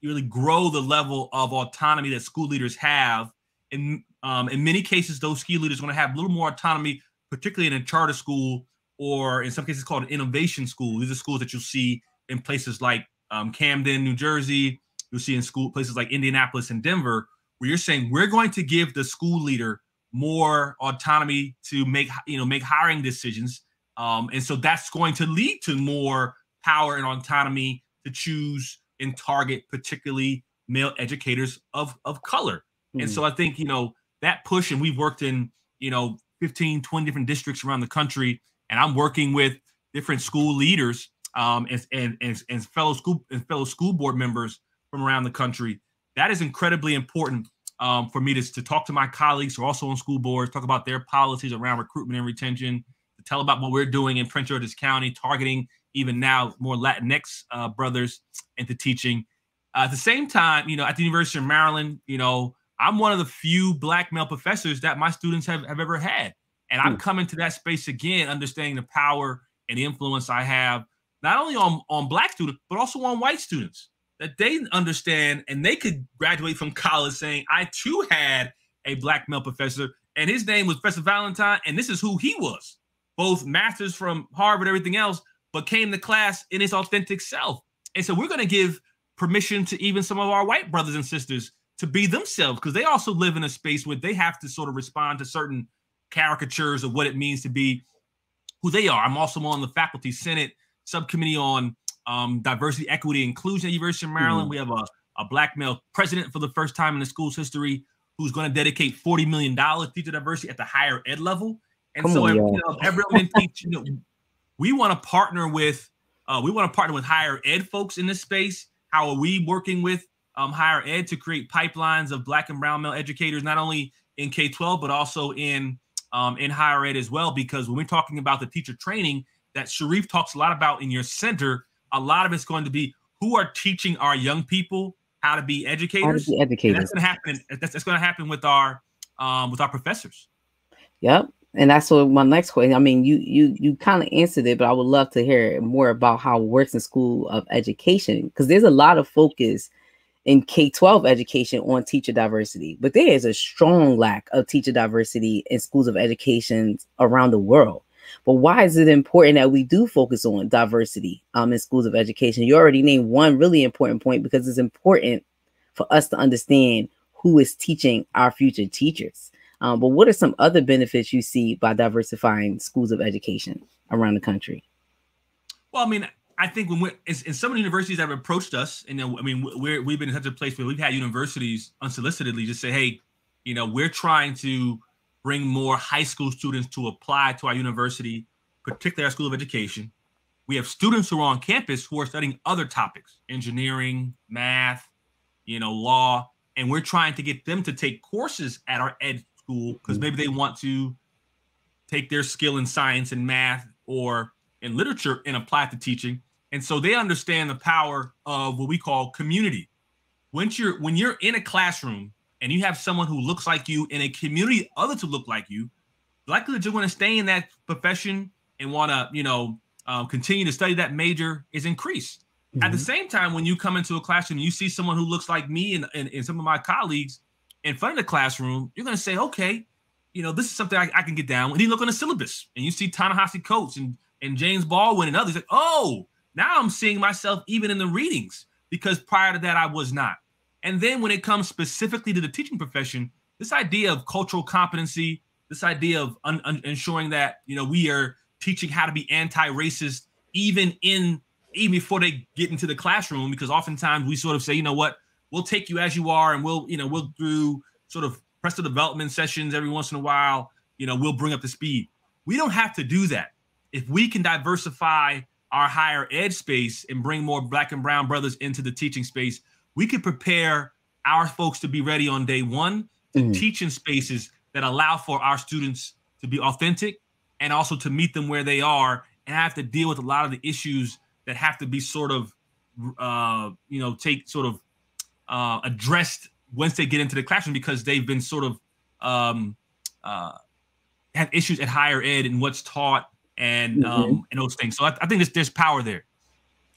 really grow the level of autonomy that school leaders have. In um, in many cases, those school leaders going to have a little more autonomy, particularly in a charter school or in some cases called an innovation school. These are schools that you'll see in places like um, Camden, New Jersey. You'll see in school places like Indianapolis and Denver, where you're saying we're going to give the school leader more autonomy to make you know make hiring decisions, um, and so that's going to lead to more power and autonomy to choose and target particularly male educators of of color. Mm-hmm. And hmm. so I think, you know, that push and we've worked in, you know, 15, 20 different districts around the country and I'm working with different school leaders um, and, and, and, and fellow school and fellow school board members from around the country. That is incredibly important um, for me to, to talk to my colleagues who are also on school boards, talk about their policies around recruitment and retention, to tell about what we're doing in Prince George's County, targeting even now more Latinx uh, brothers into teaching. Uh, at the same time, you know, at the University of Maryland, you know, I'm one of the few black male professors that my students have, have ever had. And I'm hmm. coming to that space again, understanding the power and influence I have, not only on, on black students, but also on white students, that they understand and they could graduate from college saying, I too had a black male professor, and his name was Professor Valentine, and this is who he was. Both masters from Harvard, everything else, but came to class in his authentic self. And so we're going to give permission to even some of our white brothers and sisters to be themselves because they also live in a space where they have to sort of respond to certain caricatures of what it means to be who they are. I'm also on the faculty senate subcommittee on um, diversity, equity, inclusion at University of Maryland. Mm-hmm. We have a, a black male president for the first time in the school's history who's going to dedicate $40 million to teacher diversity at the higher ed level. And Come so on, you know, everyone teach, you know, we want to partner with uh, we want to partner with higher ed folks in this space. How are we working with um, higher ed to create pipelines of black and brown male educators, not only in K 12, but also in um, in higher ed as well? Because when we're talking about the teacher training that Sharif talks a lot about in your center, a lot of it's going to be who are teaching our young people how to be educators. To be educators. That's going to happen. That's, that's going to happen with our um, with our professors. Yep and that's what my next question. I mean, you you you kind of answered it, but I would love to hear more about how it works in school of education because there's a lot of focus in K 12 education on teacher diversity, but there is a strong lack of teacher diversity in schools of education around the world. But why is it important that we do focus on diversity um, in schools of education? You already named one really important point because it's important for us to understand who is teaching our future teachers. Um, but what are some other benefits you see by diversifying schools of education around the country? Well, I mean, I think when we're in, some of the universities that have approached us, and you know, I mean, we're we've been in such a place where we've had universities unsolicitedly just say, "Hey, you know, we're trying to bring more high school students to apply to our university, particularly our School of Education. We have students who are on campus who are studying other topics, engineering, math, you know, law, and we're trying to get them to take courses at our ed school because mm-hmm. maybe they want to take their skill in science and math or in literature and apply it to teaching. And so they understand the power of what we call community. Once you're when you're in a classroom and you have someone who looks like you in a community others who look like you, likely that you're going to stay in that profession and want to, you know, um, continue to study that major is increased. Mm-hmm. At the mm-hmm. same time, when you come into a classroom, you see someone who looks like me and, and, and some of my colleagues in front of the classroom, you're going to say, okay, you know, this is something I, I can get down. And you look on the syllabus and you see Ta-Nehisi Coates and, and James Baldwin and others. Like, oh, now I'm seeing myself even in the readings because prior to that, I was not. And then when it comes specifically to the teaching profession, this idea of cultural competency, this idea of un- un- ensuring that you know we are teaching how to be anti-racist even in even before they get into the classroom, because oftentimes we sort of say, you know what, we'll take you as you are, and we'll you know we'll do sort of professional development sessions every once in a while. You know, we'll bring up the speed. We don't have to do that. If we can diversify our higher ed space and bring more black and brown brothers into the teaching space, we could prepare our folks to be ready on day one to mm-hmm. teach in spaces that allow for our students to be authentic and also to meet them where they are and have to deal with a lot of the issues that have to be sort of uh, you know take sort of uh, addressed once they get into the classroom because they've been sort of um, uh, have issues at higher ed and what's taught and mm-hmm. um, and those things. So I, I think there's there's power there.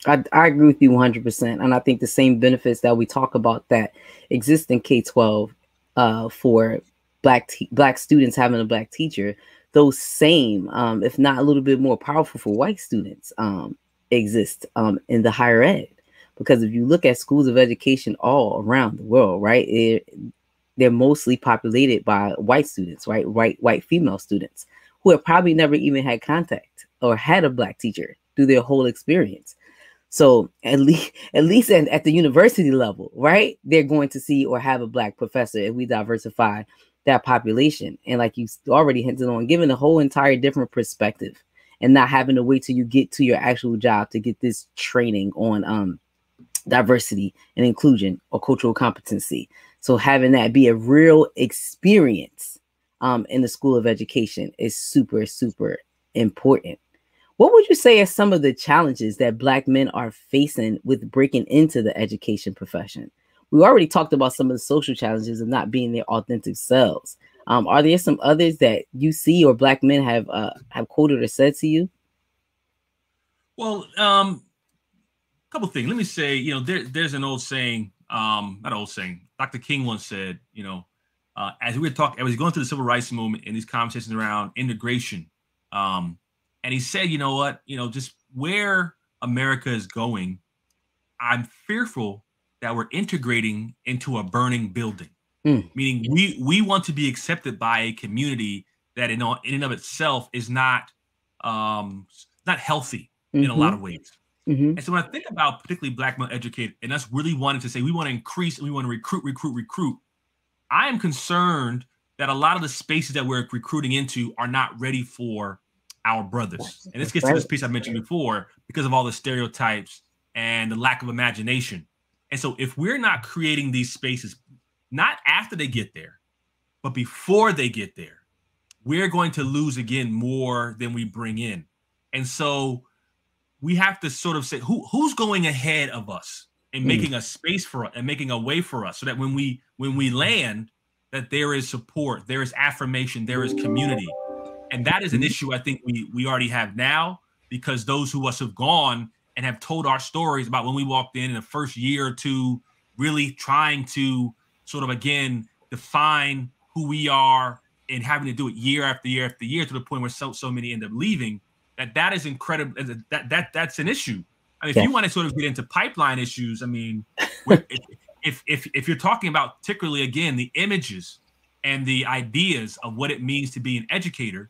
I, I agree with you 100%. And I think the same benefits that we talk about that exist in K 12 uh, for black te- black students having a black teacher, those same, um, if not a little bit more powerful for white students, um, exist um, in the higher ed. Because if you look at schools of education all around the world, right, it, they're mostly populated by white students, right, white white female students who have probably never even had contact or had a black teacher through their whole experience. So at least at least at, at, the university level, right? They're going to see or have a black professor if we diversify that population. And like you already hinted on, giving a whole entire different perspective and not having to wait till you get to your actual job to get this training on um diversity and inclusion or cultural competency. So having that be a real experience um, in the school of education is super, super important. What would you say are some of the challenges that Black men are facing with breaking into the education profession? We already talked about some of the social challenges of not being their authentic selves. Um, are there some others that you see or Black men have uh, have quoted or said to you? Well, um, a couple things. Let me say, you know, there, there's an old saying, um, not old saying. Dr. King once said, you know, uh, as we were talking, as we going through the civil rights movement and these conversations around integration, um, and he said, you know what, you know, just where America is going, I'm fearful that we're integrating into a burning building. Mm. Meaning we we want to be accepted by a community that in, in and of itself is not um not healthy mm-hmm. in a lot mm-hmm. of ways. Mm-hmm. And so when I think about particularly black male educated, and us really wanting to say we want to increase and we want to recruit, recruit, recruit, I am concerned that a lot of the spaces that we're recruiting into are not ready for our brothers. And this gets to this piece I mentioned before because of all the stereotypes and the lack of imagination. And so if we're not creating these spaces, not after they get there, but before they get there, we're going to lose again more than we bring in. And so we have to sort of say who who's going ahead of us and mm. making a space for us and making a way for us so that when we when we land that there is support, there is affirmation, there is community and that is an mm-hmm. issue I think we we already have now because those who us have gone and have told our stories about when we walked in in the first year or two, really trying to sort of again define who we are and having to do it year after year after year to the point where so so many end up leaving. That that is incredible. That that that's an issue. I mean, if yeah. you want to sort of get into pipeline issues, I mean, if, if if you're talking about particularly again the images and the ideas of what it means to be an educator,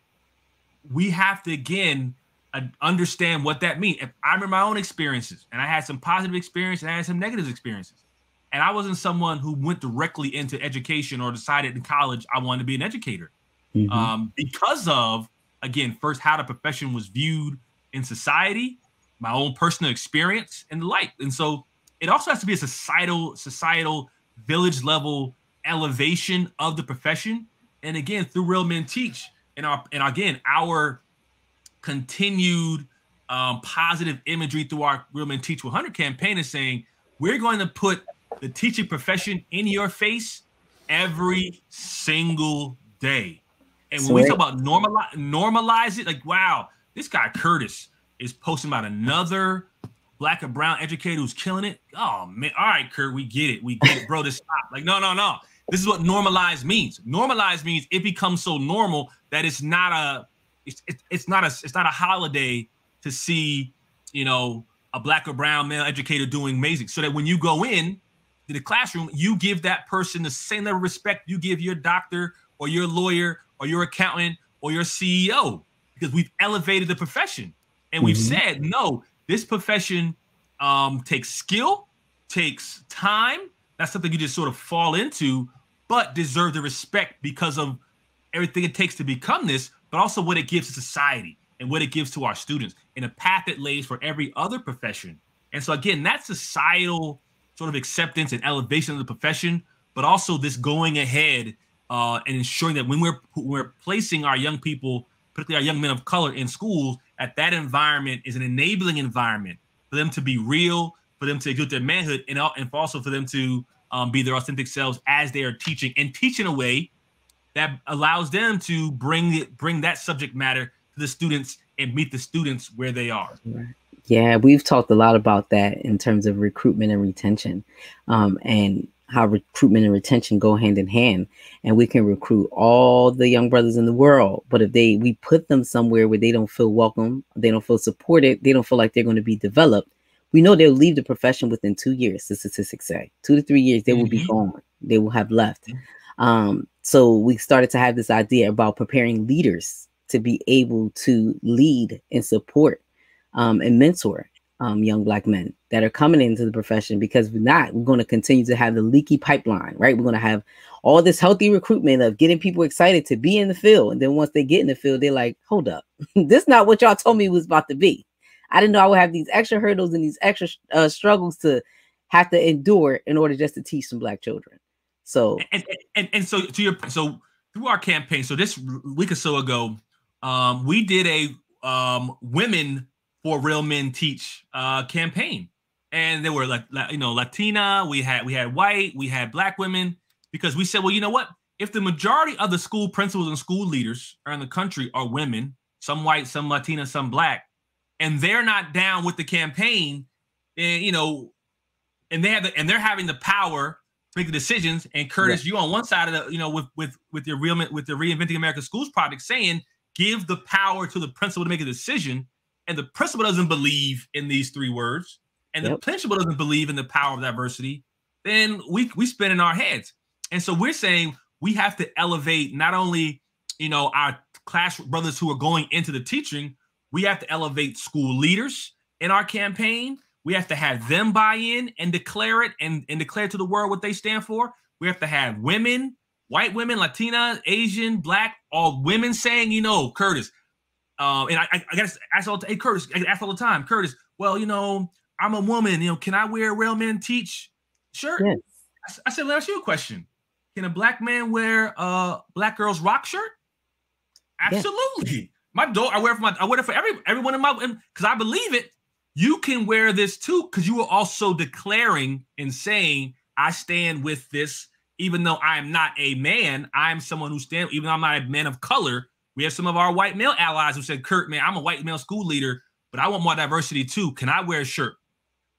we have to again uh, understand what that means. If I remember my own experiences, and I had some positive experiences and I had some negative experiences, and I wasn't someone who went directly into education or decided in college I wanted to be an educator. mm-hmm. um, because of again, first how the profession was viewed in society, my own personal experience, and the like. And so it also has to be a societal, societal, village level elevation of the profession. And again, through Real Men Teach, and our and again, our continued um, positive imagery through our Real Men Teach 100 campaign is saying we're going to put the teaching profession in your face every single day. And when Sweet. we talk about normalize normalize it, like wow, this guy Curtis is posting about another black or brown educator who's killing it. Oh man, all right, Kurt, we get it, we get it, bro. This stop. Like no, no, no. This is what normalized means. Normalized means it becomes so normal that it's not a it's, it's not a it's not a holiday to see you know a black or brown male educator doing amazing. So that when you go in to the classroom, you give that person the same level of respect you give your doctor or your lawyer or your accountant or your CEO because we've elevated the profession and we've mm-hmm. said no. This profession um, takes skill, takes time. That's something you just sort of fall into, but deserve the respect because of everything it takes to become this, but also what it gives to society and what it gives to our students and a path it lays for every other profession. And so again, that societal sort of acceptance and elevation of the profession, but also this going ahead uh, and ensuring that when we're we're placing our young people, particularly our young men of color, in schools, that that environment is an enabling environment for them to be real, for them to get their manhood, and, and also for them to um, be their authentic selves as they are teaching and teach in a way that allows them to bring bring that subject matter to the students and meet the students where they are. Yeah, we've talked a lot about that in terms of recruitment and retention, um, and how recruitment and retention go hand in hand. And we can recruit all the young brothers in the world, but if they we put them somewhere where they don't feel welcome, they don't feel supported, they don't feel like they're going to be developed, we know they'll leave the profession within two years. The statistics say two to three years they mm-hmm. will be mm-hmm. gone. They will have left. Um, so we started to have this idea about preparing leaders to be able to lead and support um, and mentor um, young black men that are coming into the profession because we're not, we're going to continue to have the leaky pipeline, right? We're going to have all this healthy recruitment of getting people excited to be in the field. And then once they get in the field, they're like, hold up, this is not what y'all told me was about to be. I didn't know I would have these extra hurdles and these extra uh, struggles to have to endure in order just to teach some black children. So and, and, and so to your so through our campaign, so this week or so ago, um, we did a um, women for real men teach uh, campaign, and there were like you know Latina, we had we had white, we had black women because we said, well, you know what? If the majority of the school principals and school leaders around the country are women, some white, some Latina, some black, and they're not down with the campaign, and you know, and they have the, and they're having the power to make the decisions. And Curtis, yeah. you on one side of the, you know, with with with your real with the reinventing America schools project saying give the power to the principal to make a decision. And the principal doesn't believe in these three words, and yep. the principal doesn't believe in the power of diversity, then we we spin in our heads. And so we're saying we have to elevate not only you know our class brothers who are going into the teaching, we have to elevate school leaders in our campaign we have to have them buy in and declare it and, and declare to the world what they stand for. We have to have women, white women, Latina, Asian, black, all women saying, you know, Curtis. Um, and I, I, I gotta ask all hey Curtis, I ask all the time, Curtis. Well, you know, I'm a woman. You know, can I wear a real men teach shirt? Yes. I, I said, let me ask you a question. Can a black man wear a black girl's rock shirt? Absolutely. Yes. My daughter, I wear it for my, I wear it for every everyone in my, because I believe it you can wear this too because you are also declaring and saying, I stand with this, even though I am not a man, I'm someone who stand, even though I'm not a man of color. We have some of our white male allies who said, Kurt, man, I'm a white male school leader, but I want more diversity too. Can I wear a shirt?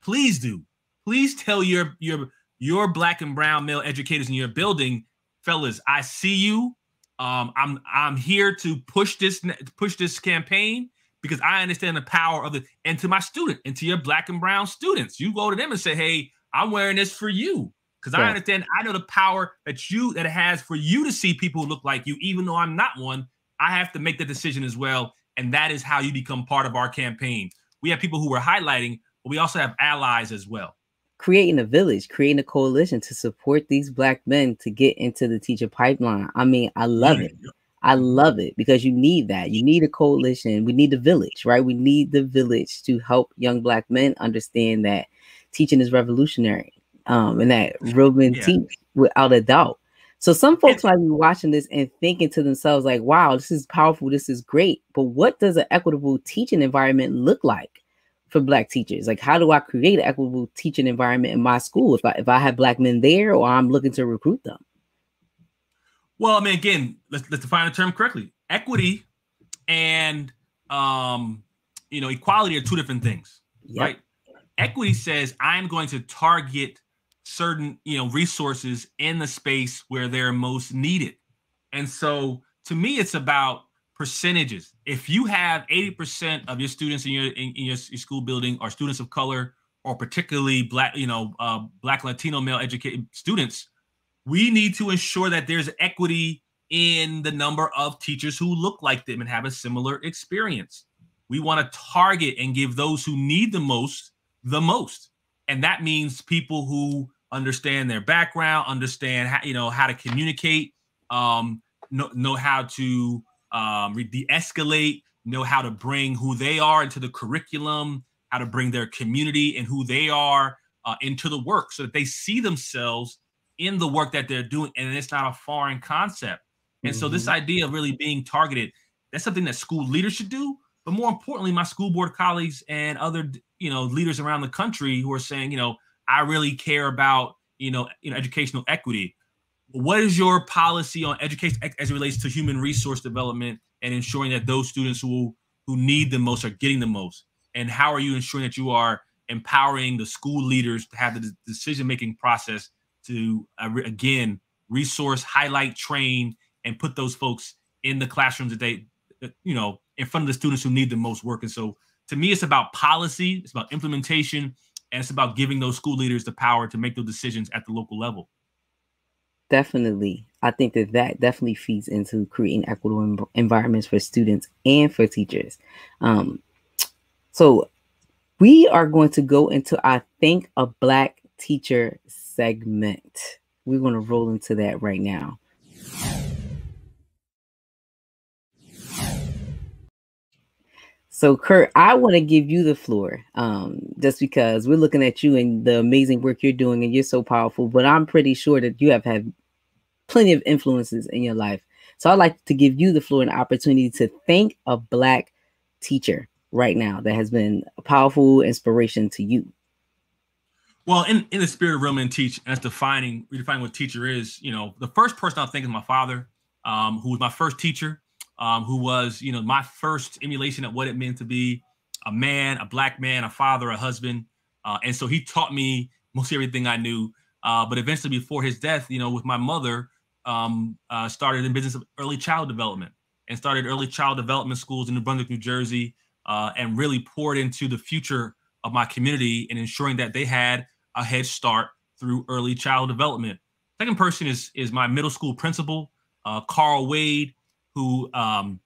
Please do. Please tell your your your black and brown male educators in your building, fellas, I see you. Um, I'm I'm here to push this push this campaign because I understand the power of the and to my student and to your black and brown students. You go to them and say, Hey, I'm wearing this for you. Because I understand, I know the power that you that it has for you to see people who look like you, even though I'm not one. I have to make the decision as well. And that is how you become part of our campaign. We have people who we're highlighting, but we also have allies as well. Creating a village, creating a coalition to support these black men to get into the teacher pipeline. I mean, I love it. I love it because you need that. You need a coalition. We need the village, right? We need the village to help young black men understand that teaching is revolutionary. Um, and that real men yeah. teach without a doubt. So some folks might be watching this and thinking to themselves, like, wow, this is powerful, this is great. But what does an equitable teaching environment look like for black teachers? Like, how do I create an equitable teaching environment in my school if I if I have black men there or I'm looking to recruit them? Well, I mean, again, let's let's define the term correctly. Equity and um, you know, equality are two different things, yep. right? Equity says I'm going to target certain you know resources in the space where they're most needed. And so to me it's about percentages. If you have 80% of your students in your in, in your, school building are students of color or particularly black you know uh, black latino male educated students we need to ensure that there's equity in the number of teachers who look like them and have a similar experience. We want to target and give those who need the most the most. And that means people who understand their background, understand how you know how to communicate, um, know, know how to um, de-escalate, know how to bring who they are into the curriculum, how to bring their community and who they are uh, into the work, so that they see themselves in the work that they're doing, and it's not a foreign concept. And mm-hmm. so this mm-hmm. idea of really being targeted, that's something that school leaders should do. But more importantly, my school board colleagues and other you know leaders around the country who are saying, you know, I really care about you know, you know educational equity. What is your policy on education as it relates to human resource development and ensuring that those students who who need the most are getting the most? And how are you ensuring that you are empowering the school leaders to have the decision making process to uh, again resource, highlight, train, and put those folks in the classrooms that they, you know, in front of the students who need the most work. And so, to me, it's about policy, it's about implementation, and it's about giving those school leaders the power to make those decisions at the local level. Definitely. I think that that definitely feeds into creating equitable environments for students and for teachers. Um, so we are going to go into i think a black teacher segment. We're going to roll into that right now So, Kurt, I want to give you the floor um, just because we're looking at you and the amazing work you're doing, and you're so powerful. But I'm pretty sure that you have had plenty of influences in your life. So, I'd like to give you the floor and opportunity to thank a Black teacher right now that has been a powerful inspiration to you. Well, in, in the spirit of real men teach, as defining, redefining what teacher is, you know, the first person I think is my father, um, who was my first teacher um, who was, you know, my first emulation of what it meant to be a man, a black man, a father, a husband. Uh, and so he taught me most everything I knew. Uh, but eventually, before his death, you know, with my mother, um, uh, started in business of early child development and started early child development schools in New Brunswick, New Jersey, uh, and really poured into the future of my community and ensuring that they had a head start through early child development. Second person is is my middle school principal, uh, Carl Wade, who um,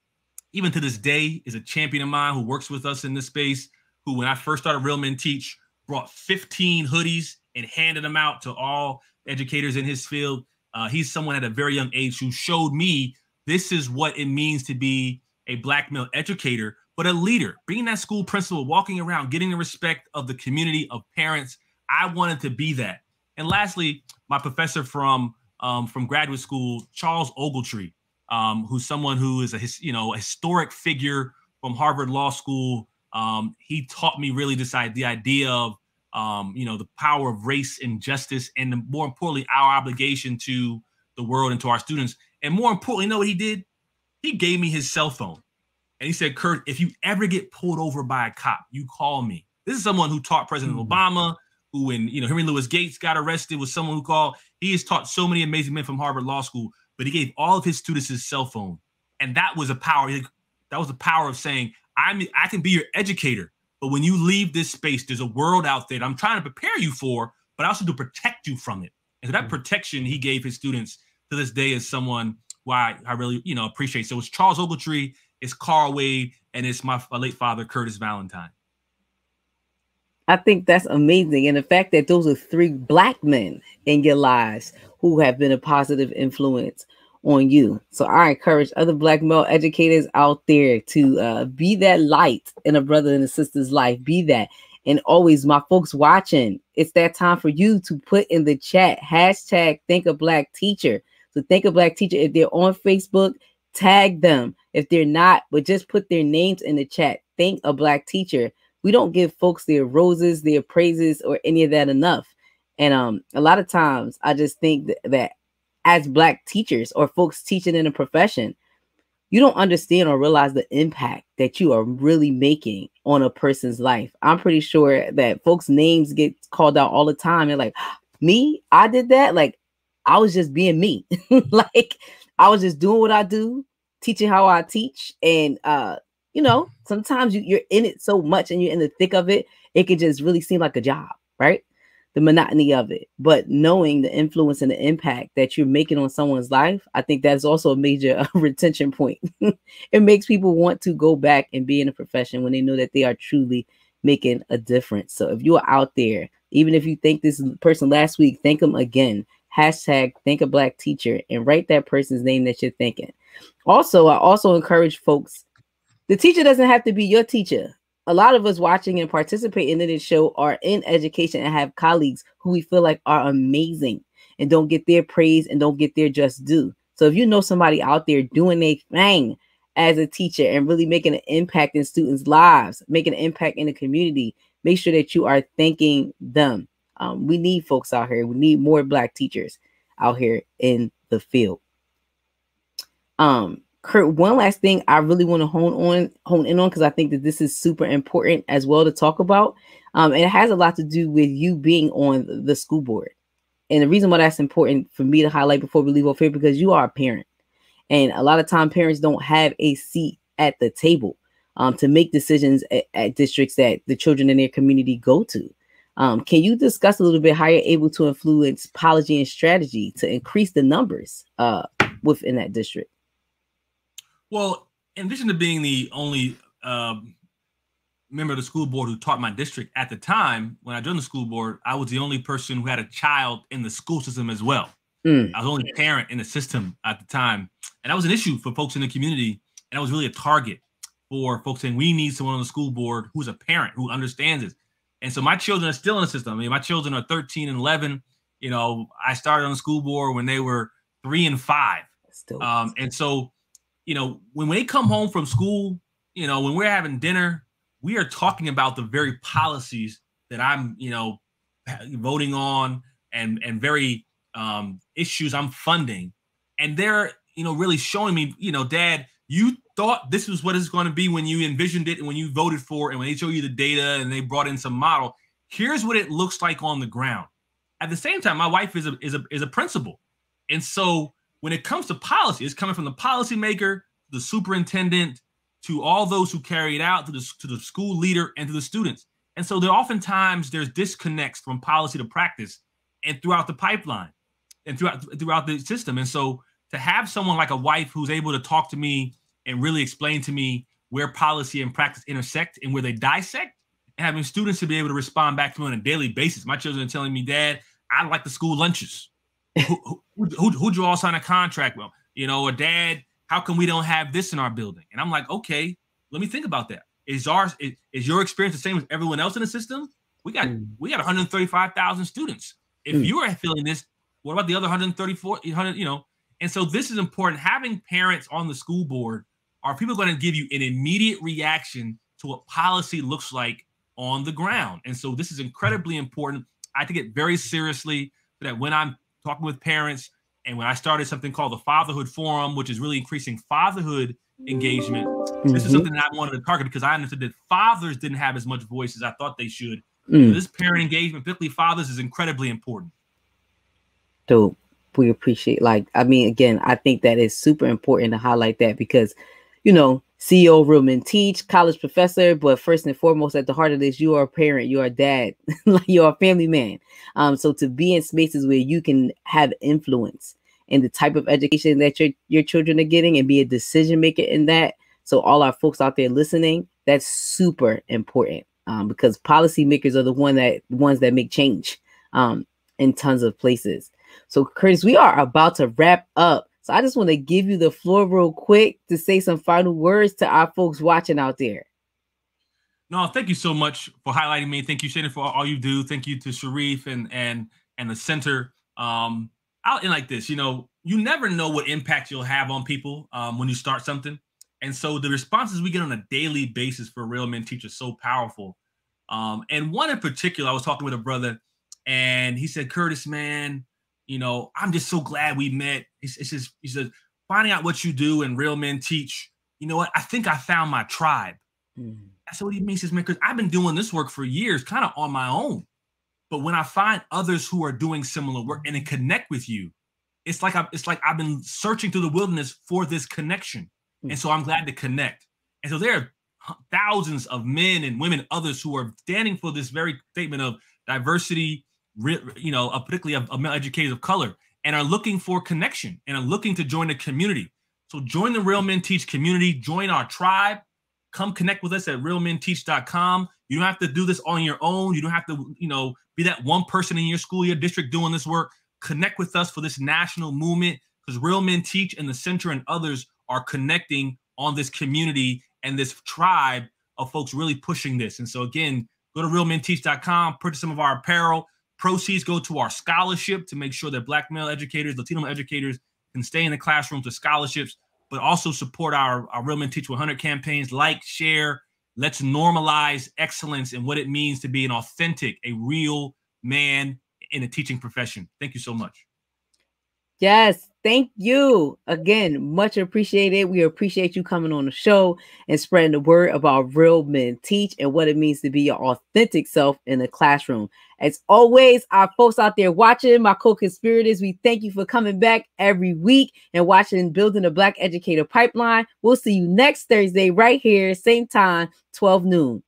even to this day is a champion of mine who works with us in this space. Who, when I first started Real Men Teach, brought 15 hoodies and handed them out to all educators in his field. Uh, he's someone at a very young age who showed me this is what it means to be a black male educator, but a leader, being that school principal, walking around, getting the respect of the community of parents. I wanted to be that. And lastly, my professor from um, from graduate school, Charles Ogletree, um, who's someone who is a his, you know a historic figure from Harvard Law School. Um, he taught me really this the idea of um, you know the power of race and justice, and the, more importantly, our obligation to the world and to our students. And more importantly, you know what he did? He gave me his cell phone, and he said, "Kurt, if you ever get pulled over by a cop, you call me." This is someone who taught President mm-hmm. Obama, who when you know Henry Louis Gates got arrested, was someone who called. He has taught so many amazing men from Harvard Law School but he gave all of his students his cell phone. And that was a power. That was the power of saying, I'm I can be your educator, but when you leave this space, there's a world out there that I'm trying to prepare you for, but I also to protect you from it. And so that mm-hmm. protection he gave his students to this day is someone why I, I really, you know, appreciate. So it's Charles Ogletree, it's Carl Wade, and it's my, my late father, Curtis Valentine. I think that's amazing. And the fact that those are three black men in your lives who have been a positive influence on you. So I encourage other black male educators out there to uh, be that light in a brother and a sister's life. Be that. And always, my folks watching, it's that time for you to put in the chat hashtag think a black teacher. So think a black teacher. If they're on Facebook, tag them. If they're not, but just put their names in the chat. Think a black teacher. We don't give folks their roses, their praises, or any of that enough. And um, a lot of times I just think that, that as black teachers or folks teaching in a profession, you don't understand or realize the impact that you are really making on a person's life. I'm pretty sure that folks' names get called out all the time. They're like, me, I did that. Like, I was just being me. like, I was just doing what I do, teaching how I teach. And, uh, you know, sometimes you, you're in it so much and you're in the thick of it, it can just really seem like a job, right? The monotony of it, but knowing the influence and the impact that you're making on someone's life, I think that's also a major uh, retention point. it makes people want to go back and be in a profession when they know that they are truly making a difference. So if you're out there, even if you think this person last week, thank them again. Hashtag thank a black teacher and write that person's name that you're thinking. Also, I also encourage folks the teacher doesn't have to be your teacher a lot of us watching and participating in this show are in education and have colleagues who we feel like are amazing and don't get their praise and don't get their just due. So if you know somebody out there doing a thing as a teacher and really making an impact in students' lives, making an impact in the community, make sure that you are thanking them. Um, we need folks out here. We need more black teachers out here in the field. Um, Kurt, one last thing I really want to hone on, hone in on, because I think that this is super important as well to talk about. Um, and it has a lot to do with you being on the school board. And the reason why that's important for me to highlight before we leave off here, because you are a parent. And a lot of time parents don't have a seat at the table um, to make decisions at, at, districts that the children in their community go to. Um, can you discuss a little bit how you're able to influence policy and strategy to increase the numbers uh, within that district? Well, in addition to being the only um, member of the school board who taught my district at the time, when I joined the school board, I was the only person who had a child in the school system as well. Mm. I was the only parent in the system at the time. And that was an issue for folks in the community. And I was really a target for folks saying, we need someone on the school board who's a parent who understands it. And so my children are still in the system. I mean, my children are 13 and 11. You know, I started on the school board when they were three and five. Still. Um, and so you know, when they come home from school, you know, when we're having dinner, we are talking about the very policies that I'm, you know, voting on and and very um, issues I'm funding, and they're, you know, really showing me, you know, Dad, you thought this was what it's going to be when you envisioned it and when you voted for it, and when they show you the data and they brought in some model. Here's what it looks like on the ground. At the same time, my wife is a is a is a principal, and so when it comes to policy, it's coming from the policymaker, the superintendent, to all those who carry it out, to the, to the school leader, and to the students. And so there oftentimes there's disconnects from policy to practice and throughout the pipeline and throughout throughout the system. And so to have someone like a wife who's able to talk to me and really explain to me where policy and practice intersect and where they dissect, and having students to be able to respond back to me on a daily basis. My children are telling me, Dad, I like the school lunches who, who, who, who'd you all sign a contract with? You know, or dad, how come we don't have this in our building? And I'm like, okay, let me think about that. Is ours is, is your experience the same as everyone else in the system? We got mm. we got 135,000 students. If mm. you are feeling this, what about the other 134, 100, you know? And so this is important. Having parents on the school board are people going to give you an immediate reaction to what policy looks like on the ground. And so this is incredibly important. I take it very seriously that when I'm talking with parents. And when I started something called the Fatherhood Forum, which is really increasing fatherhood engagement, mm-hmm. this is mm-hmm. something that I wanted to target because I understood that fathers didn't have as much voice as I thought they should. Mm. This parent engagement, particularly fathers, is incredibly important. Dope. We appreciate, like, I mean, again, I think that is super important to highlight that because, you know, CEO Real Men Teach, college professor, but first and foremost, at the heart of this, you are a parent, you are a dad, you're a family man. Um, so to be in spaces where you can have influence in the type of education that your your children are getting and be a decision maker in that. So all our folks out there listening, that's super important um, because policymakers are the one that ones that make change um, in tons of places. So Curtis, we are about to wrap up. So I just want to give you the floor real quick to say some final words to our folks watching out there. No, thank you so much for highlighting me. Thank you, Shannon, for all you do. Thank you to Sharif and and and the center. Um, out in like this, you know, you never know what impact you'll have on people um, when you start something. And so the responses we get on a daily basis for Real Men teachers so powerful. Um, and one in particular, I was talking with a brother, and he said, "Curtis, man, you know, I'm just so glad we met." It's, it's just he said, finding out what you do and Real Men Teach. You know what? I think I found my tribe. Mm-hmm. I said, "What do you mean?" He says, "Man, because I've been doing this work for years, kind of on my own. But when I find others who are doing similar work and then connect with you, it's like i it's like I've been searching through the wilderness for this connection." And so I'm glad to connect. And so there are thousands of men and women, others who are standing for this very statement of diversity, you know, particularly of, male educators of color, and are looking for connection and are looking to join a community. So join the Real Men Teach community, join our tribe, come connect with us at realmenteach.com. You don't have to do this on your own. You don't have to, you know, be that one person in your school, your district doing this work. Connect with us for this national movement because Real Men Teach and the Center and others are connecting on this community and this tribe of folks really pushing this. And so again, go to realmenteach.com, purchase some of our apparel. Proceeds go to our scholarship to make sure that Black male educators, Latino educators can stay in the classrooms with scholarships, but also support our, our Real Men Teach 100 campaigns. Like, share, let's normalize excellence and what it means to be an authentic, a real man in a teaching profession. Thank you so much. Yes, thank you again. Much appreciated. We appreciate you coming on the show and spreading the word about real men teach and what it means to be your authentic self in the classroom. As always, our folks out there watching, my co-conspirators, we thank you for coming back every week and watching Building the Black Educator Pipeline. We'll see you next Thursday right here, same time, 12 noon.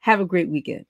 Have a great weekend.